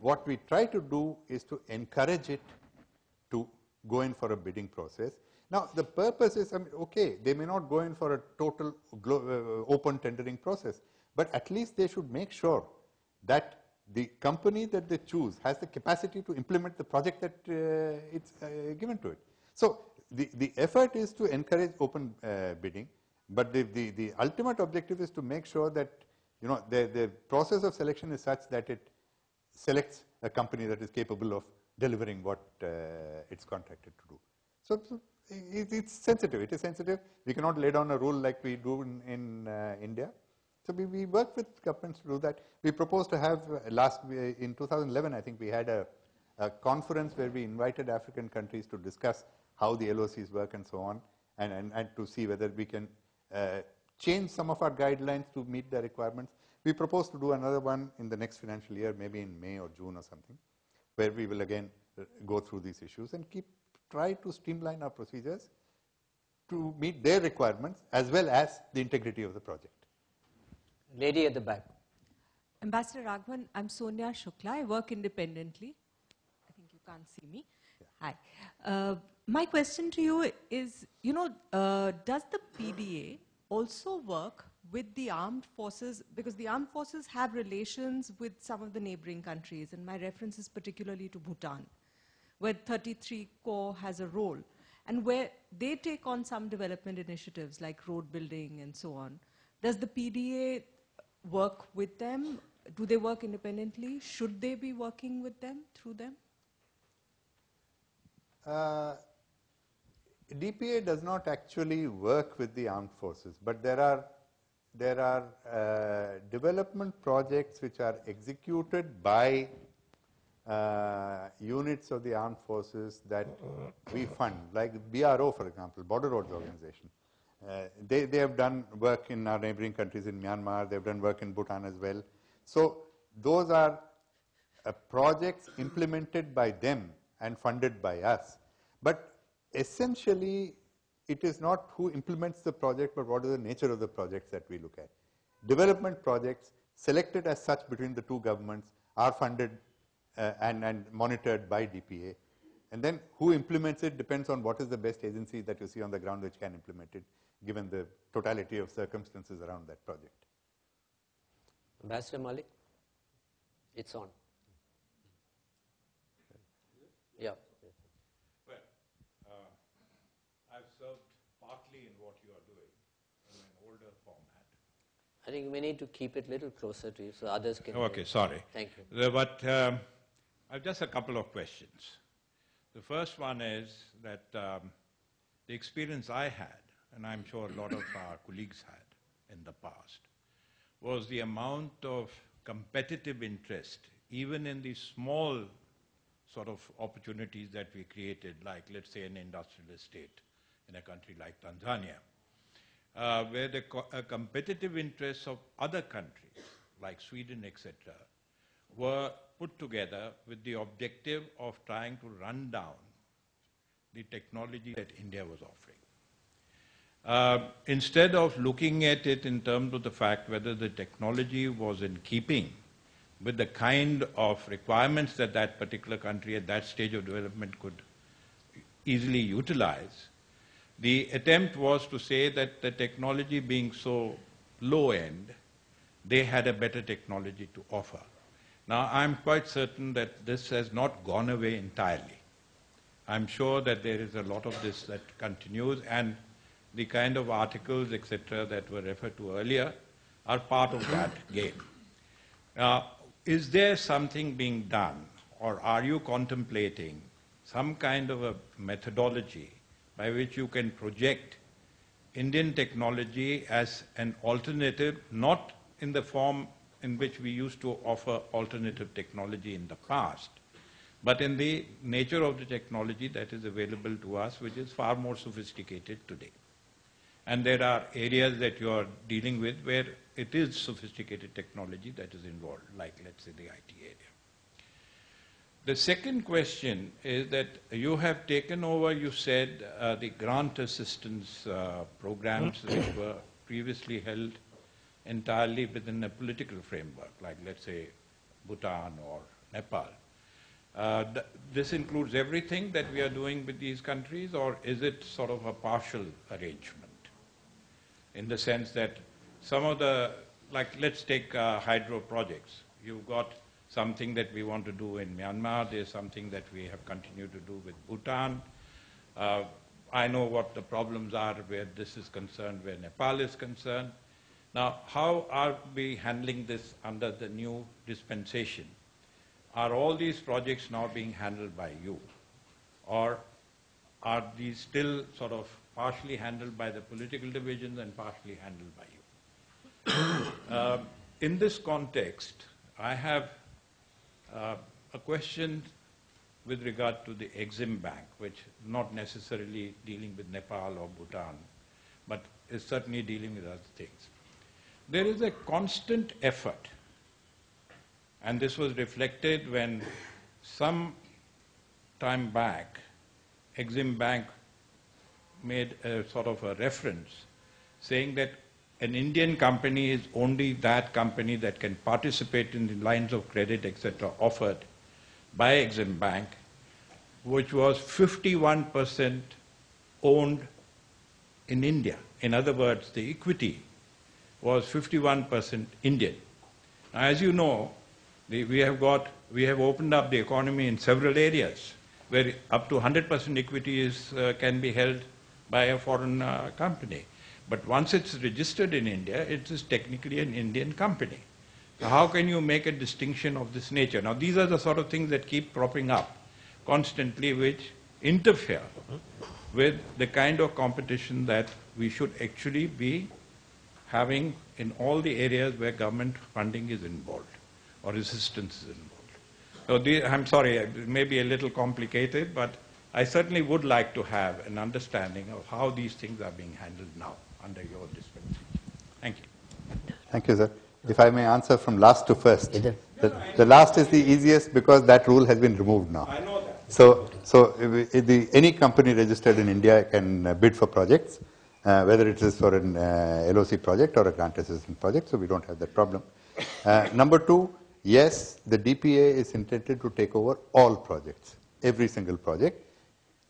What we try to do is to encourage it to go in for a bidding process. Now, the purpose is, I mean, okay, they may not go in for a total uh, open tendering process, but at least they should make sure that the company that they choose has the capacity to implement the project that uh, it's uh, given to it. So, the, the effort is to encourage open uh, bidding, but the, the, the ultimate objective is to make sure that you know the, the process of selection is such that it selects a company that is capable of delivering what uh, it's contracted to do. So, so it, it's sensitive, it is sensitive. We cannot lay down a rule like we do in, in uh, India. So we, we work with governments to do that. We proposed to have uh, last, uh, in 2011 I think we had a, a, conference where we invited African countries to discuss how the LOCs work and so on and, and, and to see whether we can uh, change some of our guidelines to meet the requirements. We propose to do another one in the next financial year, maybe in May or June or something, where we will again uh, go through these issues and keep try to streamline our procedures to meet their requirements as well as the integrity of the project. Lady at the back. Ambassador Raghavan, I'm Sonia Shukla. I work independently. I think you can't see me. Yeah. Hi. Uh, my question to you is, you know, uh, does the PDA also work with the armed forces, because the armed forces have relations with some of the neighboring countries, and my reference is particularly to Bhutan, where 33 Corps has a role, and where they take on some development initiatives like road building and so on. Does the PDA work with them? Do they work independently? Should they be working with them, through them? Uh, DPA does not actually work with the armed forces, but there are there are uh, development projects which are executed by uh, units of the armed forces that we fund, like BRO, for example, Border Roads Organization. Uh, they, they have done work in our neighboring countries in Myanmar, they've done work in Bhutan as well. So those are uh, projects implemented by them and funded by us. But essentially, it is not who implements the project, but what is the nature of the projects that we look at. Development projects selected as such between the two governments are funded uh, and, and monitored by DPA. And then who implements it depends on what is the best agency that you see on the ground which can implement it, given the totality of circumstances around that project. Ambassador Malik, it's on. Yeah. Well, uh, I think we need to keep it a little closer to you so others can. Okay, sorry. Thank you. But um, I have just a couple of questions. The first one is that um, the experience I had, and I'm sure a lot of our colleagues had in the past, was the amount of competitive interest, even in the small sort of opportunities that we created, like let's say an industrial estate in a country like Tanzania uh, where the co uh, competitive interests of other countries, like Sweden, etc., were put together with the objective of trying to run down the technology that India was offering. Uh, instead of looking at it in terms of the fact whether the technology was in keeping with the kind of requirements that that particular country at that stage of development could easily utilize, the attempt was to say that the technology being so low end, they had a better technology to offer. Now, I'm quite certain that this has not gone away entirely. I'm sure that there is a lot of this that continues, and the kind of articles, etc., that were referred to earlier are part of that game. Now, is there something being done, or are you contemplating some kind of a methodology by which you can project Indian technology as an alternative, not in the form in which we used to offer alternative technology in the past, but in the nature of the technology that is available to us, which is far more sophisticated today. And there are areas that you are dealing with where it is sophisticated technology that is involved, like let's say the IT area. The second question is that you have taken over, you said, uh, the grant assistance uh, programs which were previously held entirely within a political framework, like let's say Bhutan or Nepal. Uh, th- this includes everything that we are doing with these countries, or is it sort of a partial arrangement? In the sense that some of the, like, let's take uh, hydro projects. You've got something that we want to do in Myanmar, there's something that we have continued to do with Bhutan. Uh, I know what the problems are where this is concerned, where Nepal is concerned. Now, how are we handling this under the new dispensation? Are all these projects now being handled by you? Or are these still sort of partially handled by the political divisions and partially handled by you? Um, in this context, I have uh, a question with regard to the Exim Bank, which not necessarily dealing with Nepal or Bhutan, but is certainly dealing with other things. There is a constant effort, and this was reflected when some time back, Exim Bank made a sort of a reference saying that an Indian company is only that company that can participate in the lines of credit, etc., offered by Exim Bank, which was 51% owned in India. In other words, the equity was 51% Indian. Now, as you know, the, we have got, we have opened up the economy in several areas where up to 100% equity is, uh, can be held by a foreign uh, company. But once it's registered in India, it is technically an Indian company. So how can you make a distinction of this nature? Now, these are the sort of things that keep cropping up constantly, which interfere with the kind of competition that we should actually be having in all the areas where government funding is involved or assistance is involved. So the, I'm sorry, it may be a little complicated, but I certainly would like to have an understanding of how these things are being handled now under your dispensation. Thank you. Thank you, sir. If I may answer from last to first. The, the last is the easiest because that rule has been removed now. I know that. So, so if- if the, any company registered in India can uh, bid for projects, uh, whether it is for an uh, LOC project or a grant assistance project, so we don't have that problem. Uh, number two, yes, the DPA is intended to take over all projects, every single project.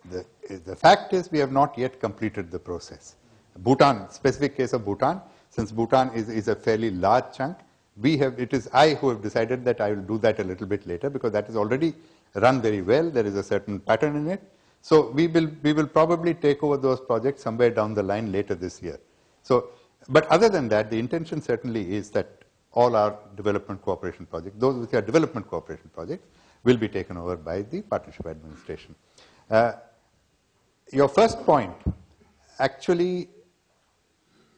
The, the fact is we have not yet completed the process. Bhutan, specific case of Bhutan, since Bhutan is, is a fairly large chunk, we have, it is I who have decided that I will do that a little bit later because that is already run very well. There is a certain pattern in it. So we will, we will probably take over those projects somewhere down the line later this year. So, but other than that, the intention certainly is that all our development cooperation projects, those which are development cooperation projects, will be taken over by the partnership administration. Uh, your first point, actually,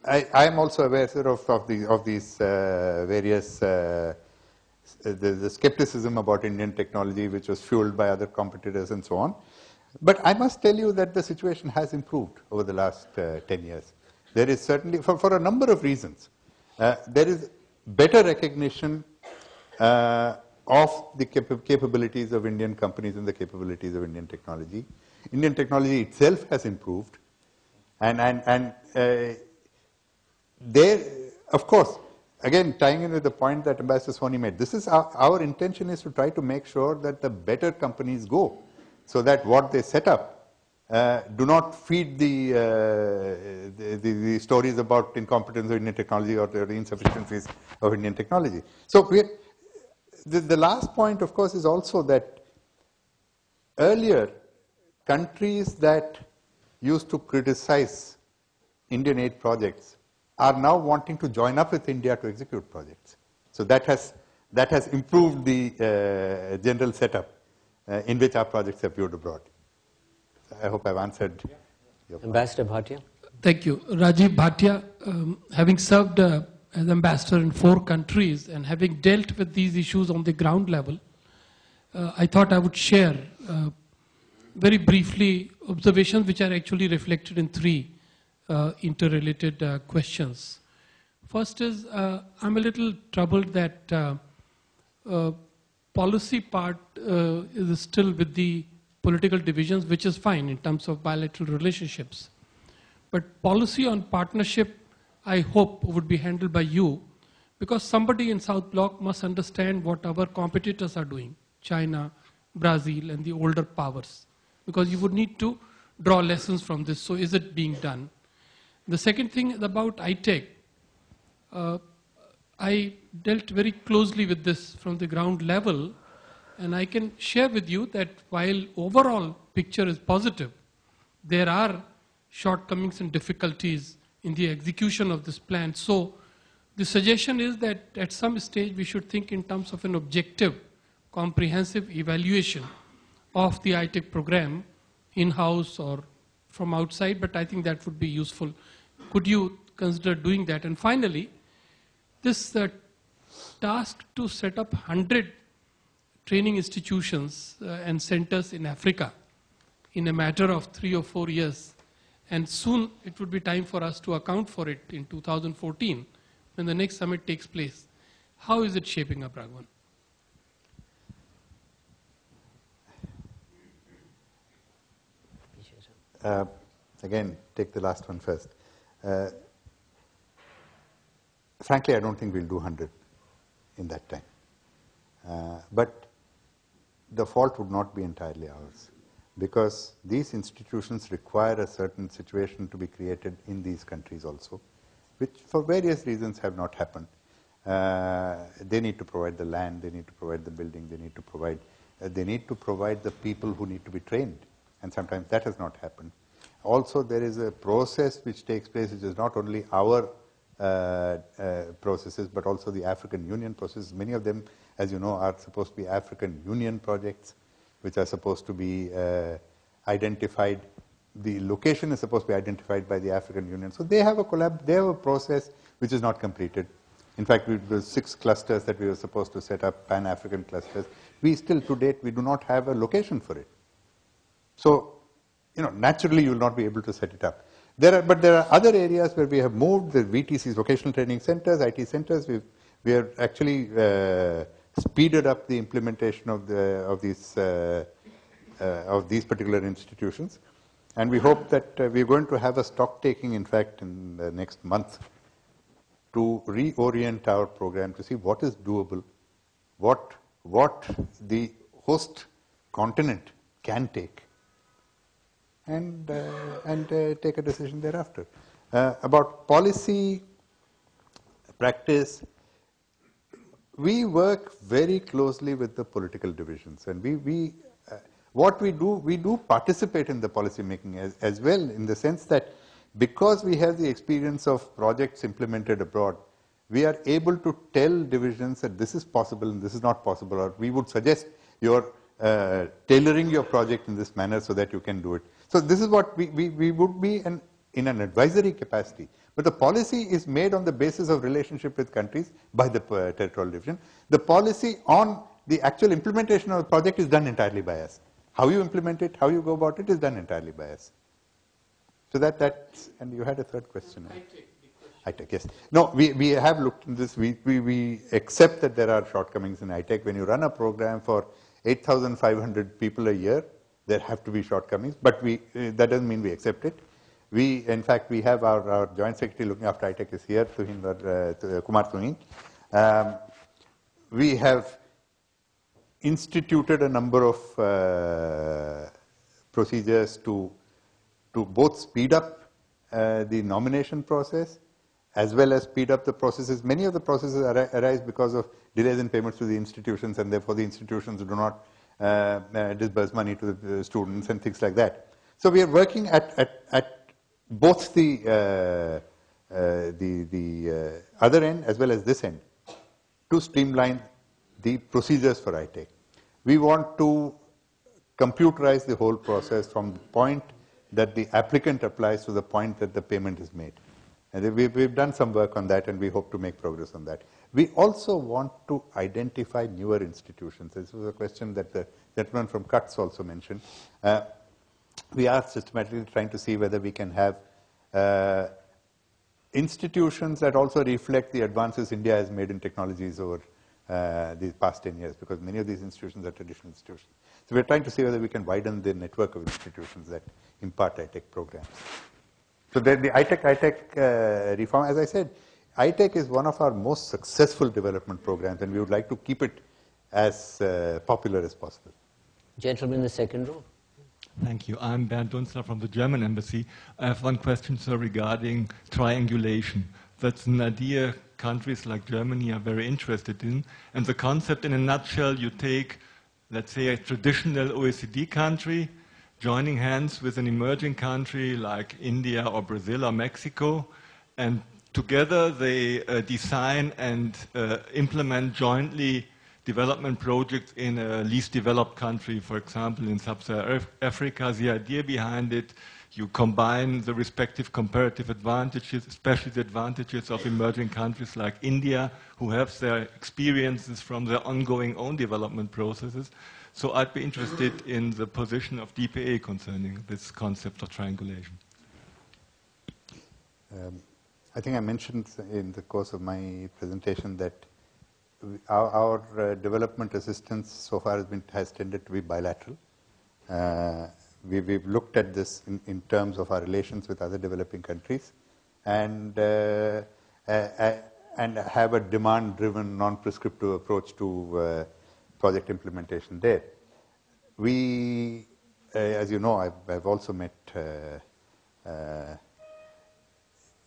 I, am also aware of, of, the, of these uh, various, uh, the, the skepticism about Indian technology, which was fueled by other competitors and so on. But I must tell you that the situation has improved over the last uh, 10 years. There is certainly, for, for a number of reasons, uh, there is better recognition uh, of the capa- capabilities of Indian companies and the capabilities of Indian technology. Indian technology itself has improved, and and and uh, there, of course, again tying in with the point that Ambassador Soni made, this is our, our intention is to try to make sure that the better companies go, so that what they set up uh, do not feed the, uh, the, the, the stories about incompetence of Indian technology or the insufficiencies of Indian technology. So the, the last point, of course, is also that earlier countries that used to criticize Indian aid projects are now wanting to join up with India to execute projects. So that has, that has improved the uh, general setup uh, in which our projects are viewed abroad. I hope I've answered your point. Ambassador Bhatia. Thank you. Rajiv Bhatia, um, having served uh, as ambassador in four countries and having dealt with these issues on the ground level, uh, I thought I would share uh, very briefly observations which are actually reflected in three uh, interrelated uh, questions. First is uh, I'm a little troubled that uh, uh, policy part uh, is still with the political divisions, which is fine in terms of bilateral relationships. But policy on partnership, I hope, would be handled by you because somebody in South Block must understand what our competitors are doing China, Brazil and the older powers? Because you would need to draw lessons from this. So is it being done? The second thing is about ITEC, uh, I dealt very closely with this from the ground level, and I can share with you that while overall picture is positive, there are shortcomings and difficulties in the execution of this plan. So the suggestion is that at some stage we should think in terms of an objective, comprehensive evaluation of the ITEC program in-house or from outside, but I think that would be useful. Could you consider doing that? And finally, this uh, task to set up 100 training institutions uh, and centers in Africa in a matter of three or four years. And soon it would be time for us to account for it in 2014 when the next summit takes place. How is it shaping up, Raghavan? Uh, again, take the last one first. Uh, frankly, I don't think we'll do 100 in that time. Uh, but the fault would not be entirely ours because these institutions require a certain situation to be created in these countries also, which for various reasons have not happened. Uh, they need to provide the land, they need to provide the building, they need to provide, uh, they need to provide the people who need to be trained, and sometimes that has not happened. Also, there is a process which takes place, which is not only our uh, uh, processes, but also the African Union processes. Many of them, as you know, are supposed to be African Union projects, which are supposed to be uh, identified. The location is supposed to be identified by the African Union. So they have a collab, they have a process which is not completed. In fact, we, the six clusters that we were supposed to set up, Pan-African clusters, we still to date, we do not have a location for it. So, you know, naturally you will not be able to set it up. There are, but there are other areas where we have moved, the VTCs, vocational training centers, IT centers, we've, we have actually uh, speeded up the implementation of, the, of, these, uh, uh, of these particular institutions. And we hope that uh, we're going to have a stock taking, in fact, in the next month to reorient our program to see what is doable, what, what the host continent can take and, uh, and uh, take a decision thereafter. Uh, about policy, practice, we work very closely with the political divisions and we, we uh, what we do, we do participate in the policy making as, as well in the sense that because we have the experience of projects implemented abroad, we are able to tell divisions that this is possible and this is not possible or we would suggest your uh, tailoring your project in this manner so that you can do it. So this is what we, we, we would be an, in an advisory capacity. But the policy is made on the basis of relationship with countries by the uh, territorial division. The policy on the actual implementation of the project is done entirely by us. How you implement it, how you go about it is done entirely by us. So that, that's, and you had a third question. ITEC, yes. No, we, we have looked into this. We, we, we accept that there are shortcomings in ITEC. When you run a program for 8,500 people a year, there have to be shortcomings, but we, uh, that doesn't mean we accept it. We, in fact, we have our, our joint secretary looking after ITEC is here, Tuhinder, uh, Kumar Tuhin. Um, we have instituted a number of uh, procedures to, to both speed up uh, the nomination process as well as speed up the processes. Many of the processes arise because of delays in payments to the institutions and therefore the institutions do not uh, uh, Uh, uh, disburse money to the uh, students and things like that. So we are working at, at, at both the, uh, the, the other end as well as this end to streamline the procedures for ITEC. We want to computerize the whole process from the point that the applicant applies to the point that the payment is made. And we've done some work on that and we hope to make progress on that. We also want to identify newer institutions. This was a question that the gentleman from CUTS also mentioned. Uh, we are systematically trying to see whether we can have uh, institutions that also reflect the advances India has made in technologies over uh, these past 10 years, because many of these institutions are traditional institutions. So we're trying to see whether we can widen the network of institutions that impart ITEC programs. So the, the ITEC, ITEC uh, reform, as I said, ITEC is one of our most successful development programs and we would like to keep it as uh, popular as possible. Gentleman in the second row. Thank you. I'm Bernd Dunzler from the German Embassy. I have one question, sir, regarding triangulation. That's an idea countries like Germany are very interested in. And the concept, in a nutshell, you take, let's say, a traditional OECD country, joining hands with an emerging country like India or Brazil or Mexico, and together they uh, design and uh, implement jointly development projects in a least developed country, for example, in sub-Saharan Africa. The idea behind it, you combine the respective comparative advantages, especially the advantages of emerging countries like India, who have their experiences from their ongoing own development processes. So I'd be interested in the position of DPA concerning this concept of triangulation. Um, I think I mentioned in the course of my presentation that our, our uh, development assistance so far has, been, has tended to be bilateral. Uh, we, have looked at this in, in, terms of our relations with other developing countries and, uh, and have a demand-driven, non-prescriptive approach to uh, project implementation there. We, uh, as you know, I've, I've also met uh,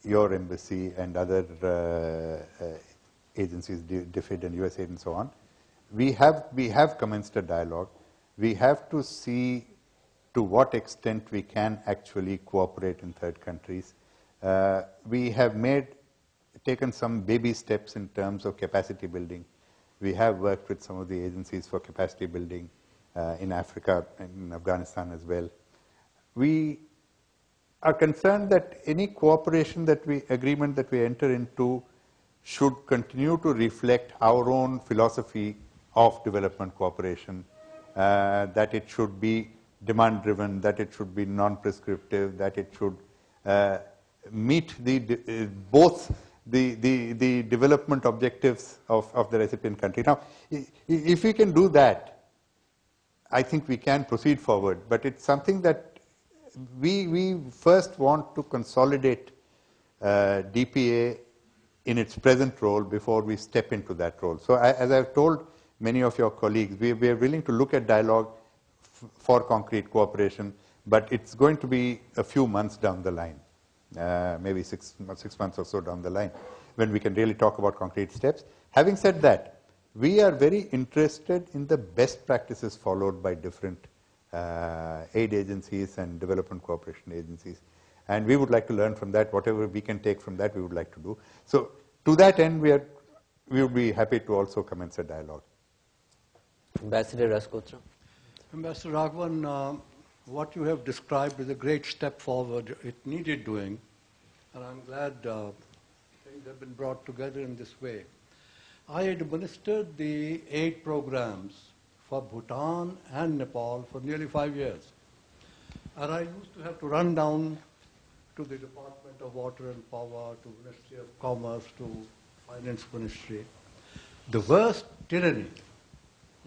your embassy and other agencies, DFID and USAID and so on, we have, we have commenced a dialogue. We have to see to what extent we can actually cooperate in third countries. Uh, we have made, taken some baby steps in terms of capacity building. We have worked with some of the agencies for capacity building uh, in Africa and in Afghanistan as well. We are concerned that any cooperation that we, agreement that we enter into should continue to reflect our own philosophy of development cooperation, uh, that it should be demand driven, that it should be non-prescriptive, that it should uh, meet the, uh, both the, the, the development objectives of, of the recipient country. Now, if we can do that, I think we can proceed forward, but it's something that we, we first want to consolidate uh, DPA in its present role before we step into that role. So I, as I've told many of your colleagues, we, we are willing to look at dialogue for concrete cooperation, but it's going to be a few months down the line, uh, maybe six, six months or so down the line, when we can really talk about concrete steps. Having said that, we are very interested in the best practices followed by different aid agencies and development cooperation agencies. And we would like to learn from that. Whatever we can take from that, we would like to do. So to that end, we, are, we would be happy to also commence a dialogue. Ambassador Rasgotra. Ambassador Raghavan, uh, what you have described is a great step forward. It needed doing, and I'm glad uh, things have been brought together in this way. I administered the aid programs for Bhutan and Nepal for nearly five years. And I used to have to run down to the Department of Water and Power, to Ministry of Commerce, to Finance Ministry. The worst tyranny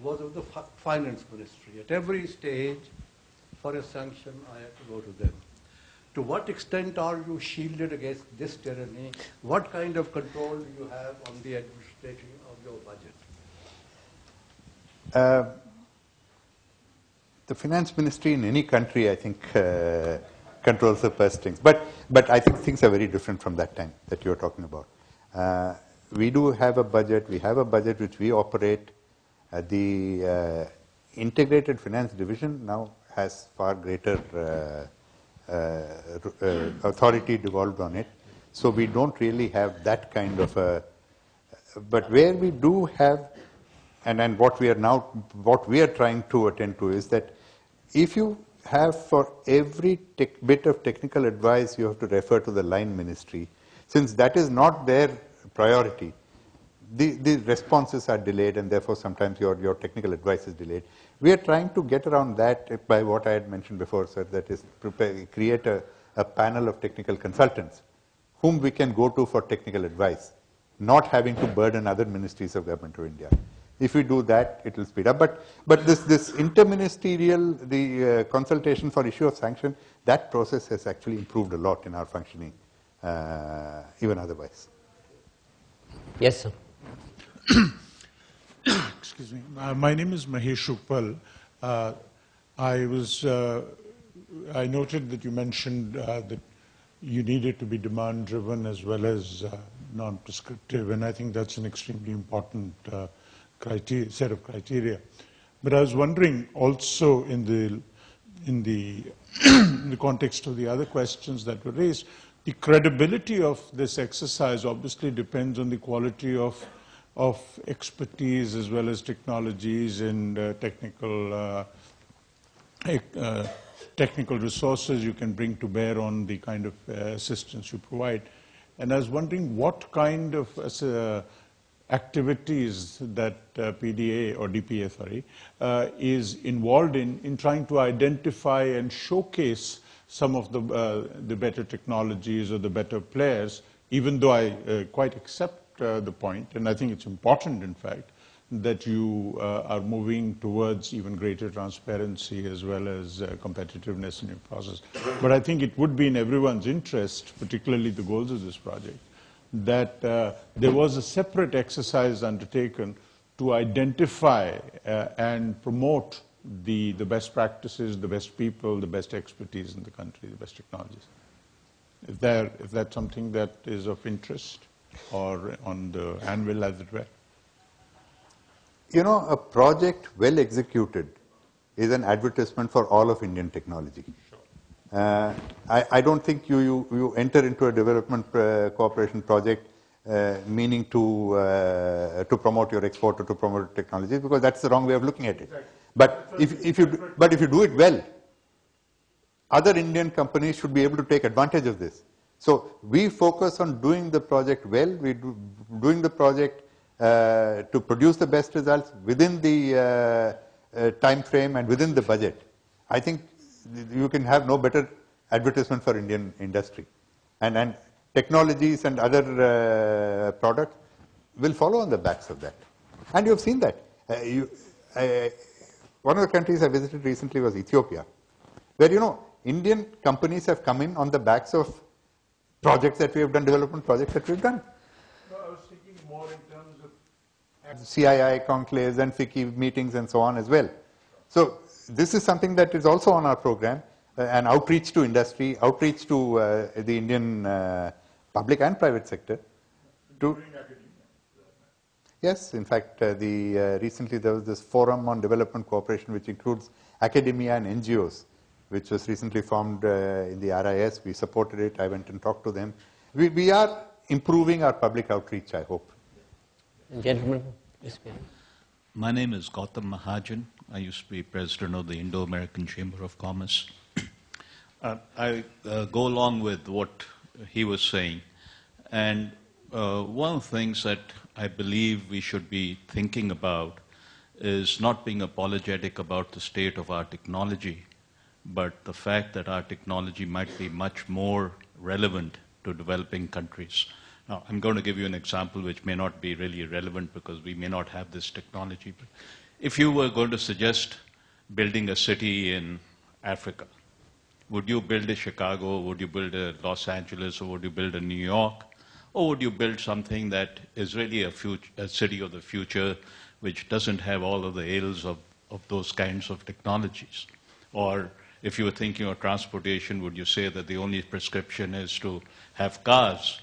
was of the Finance Ministry. At every stage, for a sanction, I had to go to them. To what extent are you shielded against this tyranny? What kind of control do you have on the administration of your budget? Uh, the finance ministry in any country, I think, uh, controls the purse strings. But, but I think things are very different from that time that you're talking about. Uh, we do have a budget. We have a budget which we operate. Uh, the uh, integrated finance division now has far greater authority devolved on it. So we don't really have that kind of a. But where we do have, and, and what we are now, what we are trying to attend to is that if you have for every bit of technical advice, you have to refer to the line ministry. Since that is not their priority, the, the responses are delayed and therefore sometimes your, your technical advice is delayed. We are trying to get around that by what I had mentioned before, sir, that is prepare, create a, a panel of technical consultants whom we can go to for technical advice, not having to burden other ministries of government of India. If we do that, it will speed up. But, but this, this interministerial, the uh, consultation for issue of sanction, that process has actually improved a lot in our functioning, uh, even otherwise. Yes, sir. Excuse me. Uh, my name is Mahesh Upal. Uh, I was, uh, I noted that you mentioned uh, that you needed to be demand-driven as well as uh, non-prescriptive, and I think that's an extremely important uh, criteria, set of criteria. But I was wondering also in the in the, in the context of the other questions that were raised, the credibility of this exercise obviously depends on the quality of of expertise as well as technologies and uh, technical uh, uh, technical resources you can bring to bear on the kind of uh, assistance you provide. And I was wondering what kind of uh, activities that uh, PDA or DPA, sorry, uh, is involved in in trying to identify and showcase some of the uh, the better technologies or the better players. Even though I uh, quite accept uh, the point, and I think it's important, in fact, that you uh, are moving towards even greater transparency as well as competitiveness in your process. But I think it would be in everyone's interest, particularly the goals of this project, that uh, there was a separate exercise undertaken to identify uh, and promote the, the best practices, the best people, the best expertise in the country, the best technologies. If, there, if that's something that is of interest or on the anvil, as it were. You know, a project well executed is an advertisement for all of Indian technology. Uh, I, I, don't think you, you, you, enter into a development uh, cooperation project uh, meaning to, uh, to promote your export or to promote technology because that's the wrong way of looking at it. But if, if, you do, but if you do it well, other Indian companies should be able to take advantage of this. So we focus on doing the project well, we do doing the project uh, to produce the best results within the uh, time frame and within the budget. I think you can have no better advertisement for Indian industry. And, and technologies and other uh, products will follow on the backs of that. And you have seen that. Uh, you, uh, one of the countries I visited recently was Ethiopia, where, you know, Indian companies have come in on the backs of projects that we have done, development projects that we've done. No, I was thinking more in terms of CII conclaves and FICCI meetings and so on as well. So this is something that is also on our program, uh, an outreach to industry, outreach to uh, the Indian uh, public and private sector. To yes, in fact, uh, the uh, recently there was this forum on development cooperation, which includes academia and NGOs, which was recently formed in the RIS. We supported it. I went and talked to them. We, we are improving our public outreach. I hope. Gentlemen, My name is Gautam Mahajan. I used to be president of the Indo-American Chamber of Commerce. Uh, I uh, go along with what he was saying. And uh, one of the things that I believe we should be thinking about is not being apologetic about the state of our technology, but the fact that our technology might be much more relevant to developing countries. Now, I'm going to give you an example which may not be really relevant because we may not have this technology. But if you were going to suggest building a city in Africa, would you build a Chicago, would you build a Los Angeles, or would you build a New York? Or would you build something that is really a, future, a city of the future which doesn't have all of the ills of, of those kinds of technologies? Or if you were thinking of transportation, would you say that the only prescription is to have cars,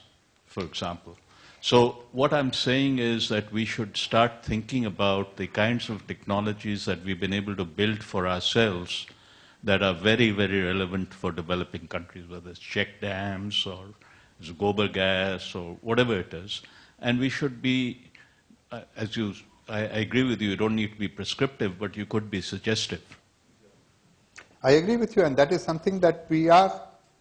for example? So what I'm saying is that we should start thinking about the kinds of technologies that we've been able to build for ourselves that are very, very relevant for developing countries, whether it's check dams or it's gobar gas or whatever it is. And we should be, uh, as you, I, I agree with you, you don't need to be prescriptive, but you could be suggestive. I agree with you, and that is something that we are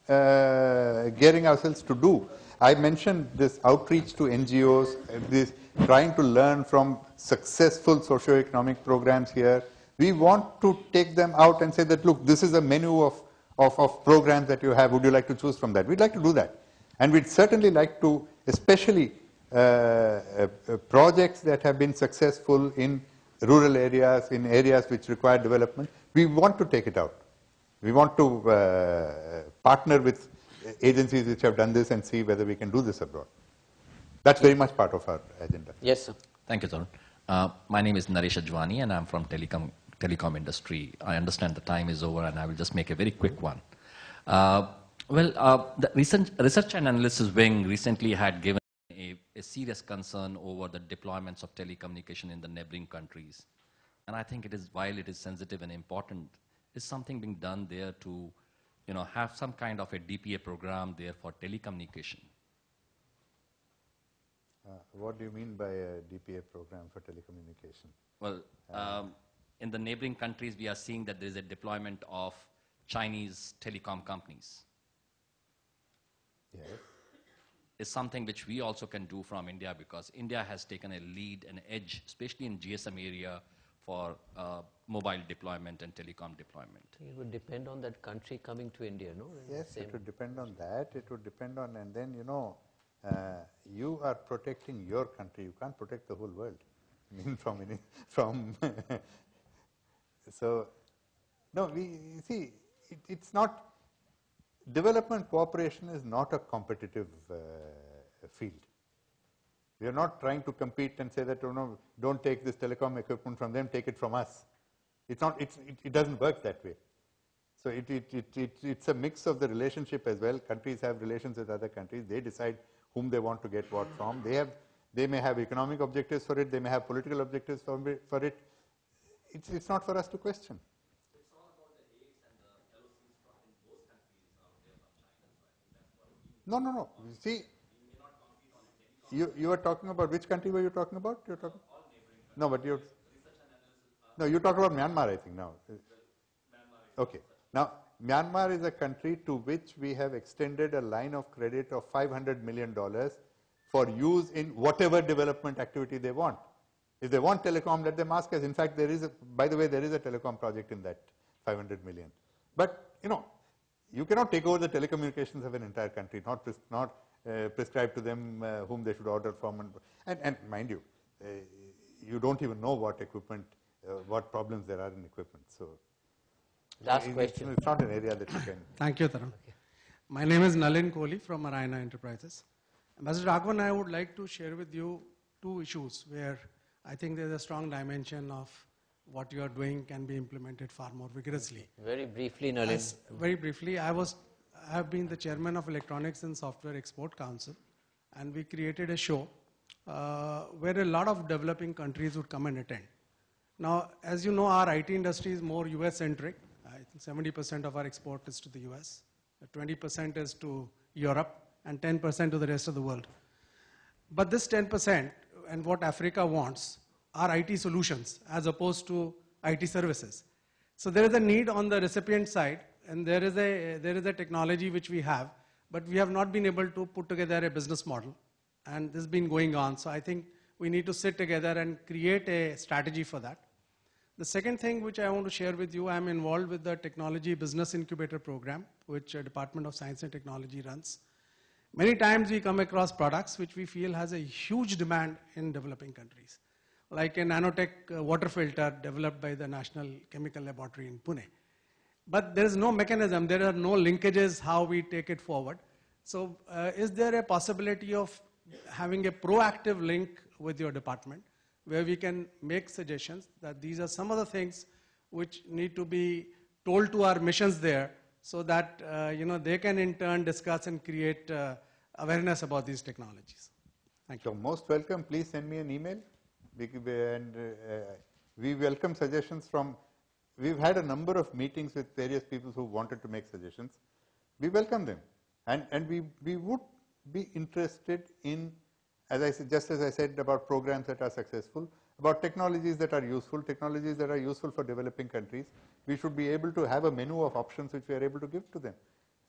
uh, gearing ourselves to do. I mentioned this outreach to NGOs, this trying to learn from successful socio-economic programs here. We want to take them out and say that, look, this is a menu of, of, of programs that you have. Would you like to choose from that? We'd like to do that. And we'd certainly like to, especially uh, uh, uh projects that have been successful in rural areas, in areas which require development, we want to take it out. We want to uh, partner with agencies which have done this and see whether we can do this abroad. That's very much part of our agenda. Yes, sir. Thank you, Tarun. Uh, my name is Naresh Ajwani and I'm from Telecom telecom industry. I understand the time is over, and I will just make a very quick one. Uh, well, uh, the research, research and analysis wing recently had given a, a, serious concern over the deployments of telecommunication in the neighboring countries. And I think it is, while it is sensitive and important, is something being done there to you know, have some kind of a DPA program there for telecommunication? Uh, what do you mean by a DPA program for telecommunication? Well, um, in the neighboring countries, we are seeing that there is a deployment of Chinese telecom companies. Yes. Is something which we also can do from India because India has taken a lead and edge, especially in GSM area, for uh, mobile deployment and telecom deployment. It would depend on that country coming to India, no? Yes, it would depend on that. It would depend on, and then you know, uh, you are protecting your country. You can't protect the whole world. I mean, from any, from so, no. We see, it, it's not development cooperation is not a competitive uh, field. We are not trying to compete and say that, you know, don't take this telecom equipment from them, take it from us. It's not, it's, it, it doesn't work that way. So it, it, it, it, it's a mix of the relationship as well. Countries have relations with other countries. They decide whom they want to get what from. They have, they may have economic objectives for it. They may have political objectives for, for it. It's, it's not for us to question. No, no, no. You see, you, you were talking about, which country were you talking about? You're talking? No, but you're, no, you talk about Myanmar, I think now. Okay. Now, Myanmar is a country to which we have extended a line of credit of $500 million for use in whatever development activity they want. If they want telecom, let them ask us. In fact, there is a, by the way, there is a telecom project in that 500 million. But, you know, you cannot take over the telecommunications of an entire country, not, not uh, prescribe to them uh, whom they should order from. And, and, and mind you, uh, you don't even know what equipment, what problems there are in equipment. So, last question. It's not an area that you can. Thank you, Tarun. Okay. My name is Nalin Kohli from Marina Enterprises. Ambassador Raghavan, I would like to share with you two issues where I think there's a strong dimension of what you are doing can be implemented far more vigorously. Very briefly, Nalin. As, very briefly, I was I have been the chairman of Electronics and Software Export Council, and we created a show uh, where a lot of developing countries would come and attend. Now, as you know, our IT industry is more US centric. I think 70% of our export is to the US, 20% is to Europe, and 10% to the rest of the world. But this 10% and what Africa wants are IT solutions as opposed to IT services. So there is a need on the recipient side and there is a there is a technology which we have, but we have not been able to put together a business model, and this has been going on. So I think we need to sit together and create a strategy for that. The second thing which I want to share with you, I'm involved with the Technology Business Incubator Program, which Department of Science and Technology runs. Many times we come across products which we feel has a huge demand in developing countries, like a nanotech uh, water filter developed by the National Chemical Laboratory in Pune. But there is no mechanism, there are no linkages how we take it forward. So uh, is there a possibility of having a proactive link with your department where we can make suggestions that these are some of the things which need to be told to our missions there so that uh, you know, they can in turn discuss and create uh, awareness about these technologies. Thank you. So most welcome. Please send me an email. And uh, we welcome suggestions from We've had a number of meetings with various people who wanted to make suggestions. We welcome them. And, and we, we would be interested in, as I said, just as I said about programs that are successful, about technologies that are useful, technologies that are useful for developing countries. We should be able to have a menu of options which we are able to give to them.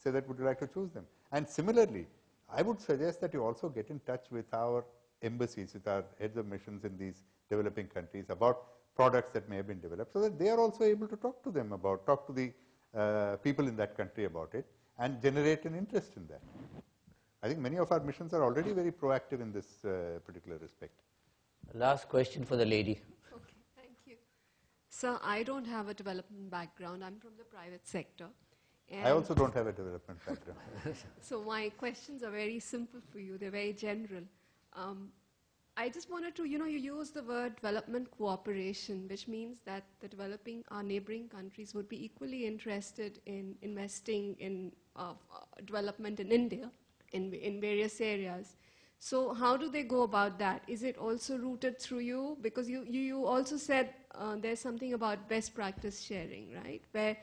Say that would you like to choose them. And similarly, I would suggest that you also get in touch with our embassies, with our heads of missions in these developing countries about products that may have been developed so that they are also able to talk to them about, talk to the uh, people in that country about it and generate an interest in that. I think many of our missions are already very proactive in this uh, particular respect. Last question for the lady. Okay, thank you. Sir, I don't have a development background. I'm from the private sector. I also don't have a development background. so my questions are very simple for you. They're very general. Um, I just wanted to, you know, you use the word development cooperation, which means that the developing, our neighboring countries would be equally interested in investing in uh, development in India in, in various areas. So how do they go about that? Is it also routed through you? Because you, you, you also said uh, there's something about best practice sharing, right? Where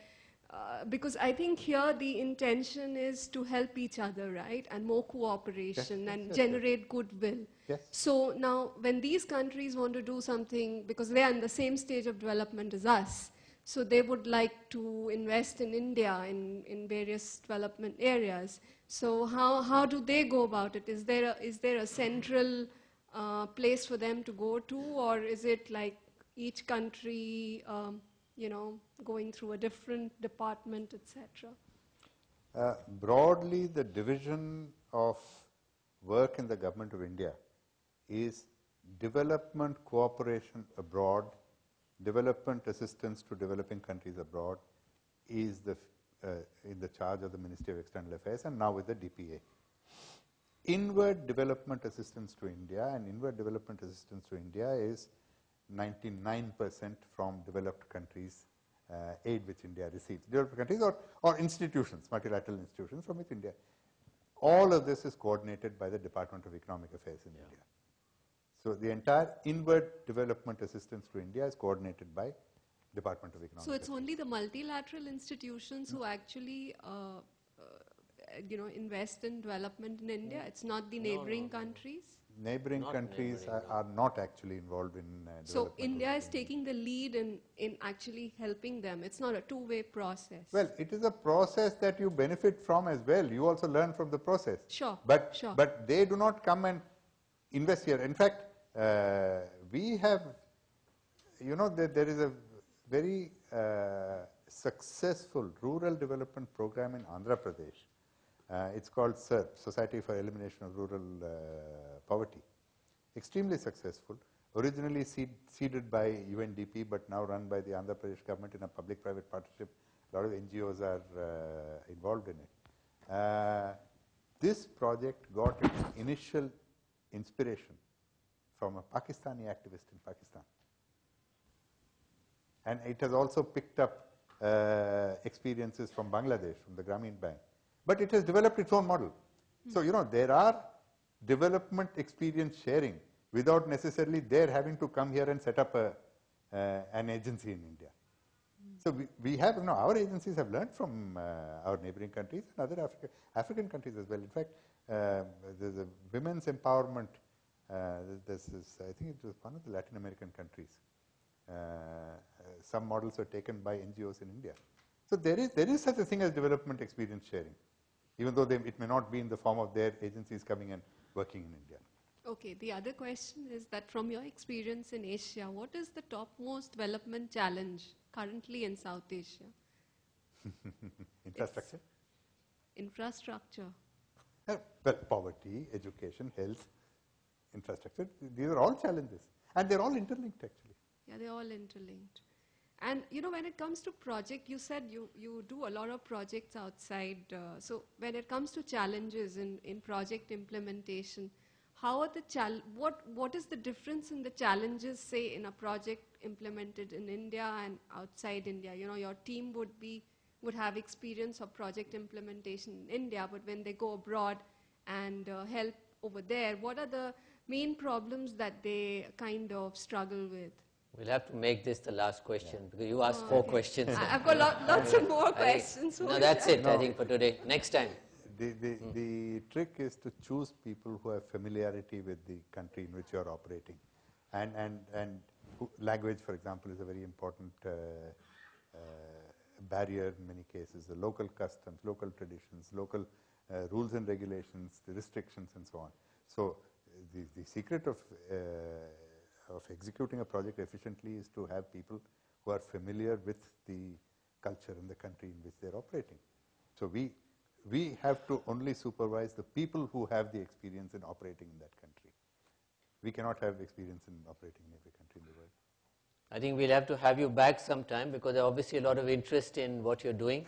uh, because I think here the intention is to help each other, right? And more cooperation Yes, and yes, generate goodwill. Yes. So now, when these countries want to do something, because they are in the same stage of development as us, so they would like to invest in India in, in various development areas. So how, how do they go about it? Is there a, is there a central uh, place for them to go to, or is it like each country, um, you know, going through a different department, etc.? Uh, broadly, the division of work in the government of India is development cooperation abroad, development assistance to developing countries abroad is the, uh, in the charge of the Ministry of External Affairs and now with the DPA. Inward development assistance to India and inward development assistance to India is 99% from developed countries, uh, aid which India receives, developed countries or, or institutions, multilateral institutions from which India. All of this is coordinated by the Department of Economic Affairs in India. So the entire inward development assistance to India is coordinated by Department of Economic So it's Affairs. only the multilateral institutions who actually, uh, uh, you know, invest in development in India. It's not the neighboring countries. Neighboring Not countries neighboring, are, are not actually involved in uh, So. India is taking the lead in, in actually helping them. It's not a two-way process. Well, it is a process that you benefit from as well. You also learn from the process. Sure, But, sure. but they do not come and invest here. In fact, uh, we have, you know, there, there is a very uh, successful rural development program in Andhra Pradesh. Uh, it's called SERP, Society for Elimination of Rural uh, Poverty. Extremely successful. Originally seed, seeded by UNDP, but now run by the Andhra Pradesh government in a public-private partnership. A lot of NGOs are uh, involved in it. This project got its initial inspiration from a Pakistani activist in Pakistan. And it has also picked up uh, experiences from Bangladesh, from the Grameen Bank. But it has developed its own model. So, you know, there are development experience sharing without necessarily their having to come here and set up a, uh, an agency in India. So we, we have, you know, our agencies have learned from uh, our neighboring countries and other Africa, African countries as well. In fact, uh, there's a women's empowerment. Uh, this is, I think it was one of the Latin American countries. Uh, some models were taken by NGOs in India. So there is there is such a thing as development experience sharing, even though they, it may not be in the form of their agencies coming and working in India. Okay, the other question is that from your experience in Asia, what is the topmost development challenge currently in South Asia? Infrastructure. Infrastructure. Uh, well, poverty, education, health, infrastructure, these are all challenges. And they're all interlinked actually. Yeah, they're all interlinked. And you know, when it comes to project, you said you, you do a lot of projects outside. Uh, so when it comes to challenges in, in project implementation, how are the chal- what what is the difference in the challenges, say, in a project implemented in India and outside India? You know, your team would be would have experience of project implementation in India, but when they go abroad and uh, help over there, what are the main problems that they kind of struggle with? We'll have to make this the last question because you asked Oh, four okay. questions. I- I've got lot- lots of more I think- questions for No, that's it, I think, for today. Next time. The, the, the trick is to choose people who have familiarity with the country in which you are operating. And, and, and language, for example, is a very important uh, uh, barrier in many cases. The local customs, local traditions, local uh, rules and regulations, the restrictions and so on. So the, the secret of, uh, of executing a project efficiently is to have people who are familiar with the culture in the country in which they're operating. So we, we have to only supervise the people who have the experience in operating in that country. We cannot have experience in operating in every country in the world. I think we'll have to have you back sometime because there's obviously a lot of interest in what you're doing.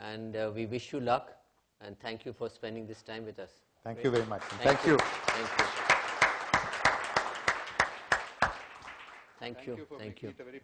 And uh, we wish you luck and thank you for spending this time with us. Thank Great. you very much. and Thank you. Thank you. Thank, you. for Thank you. it a very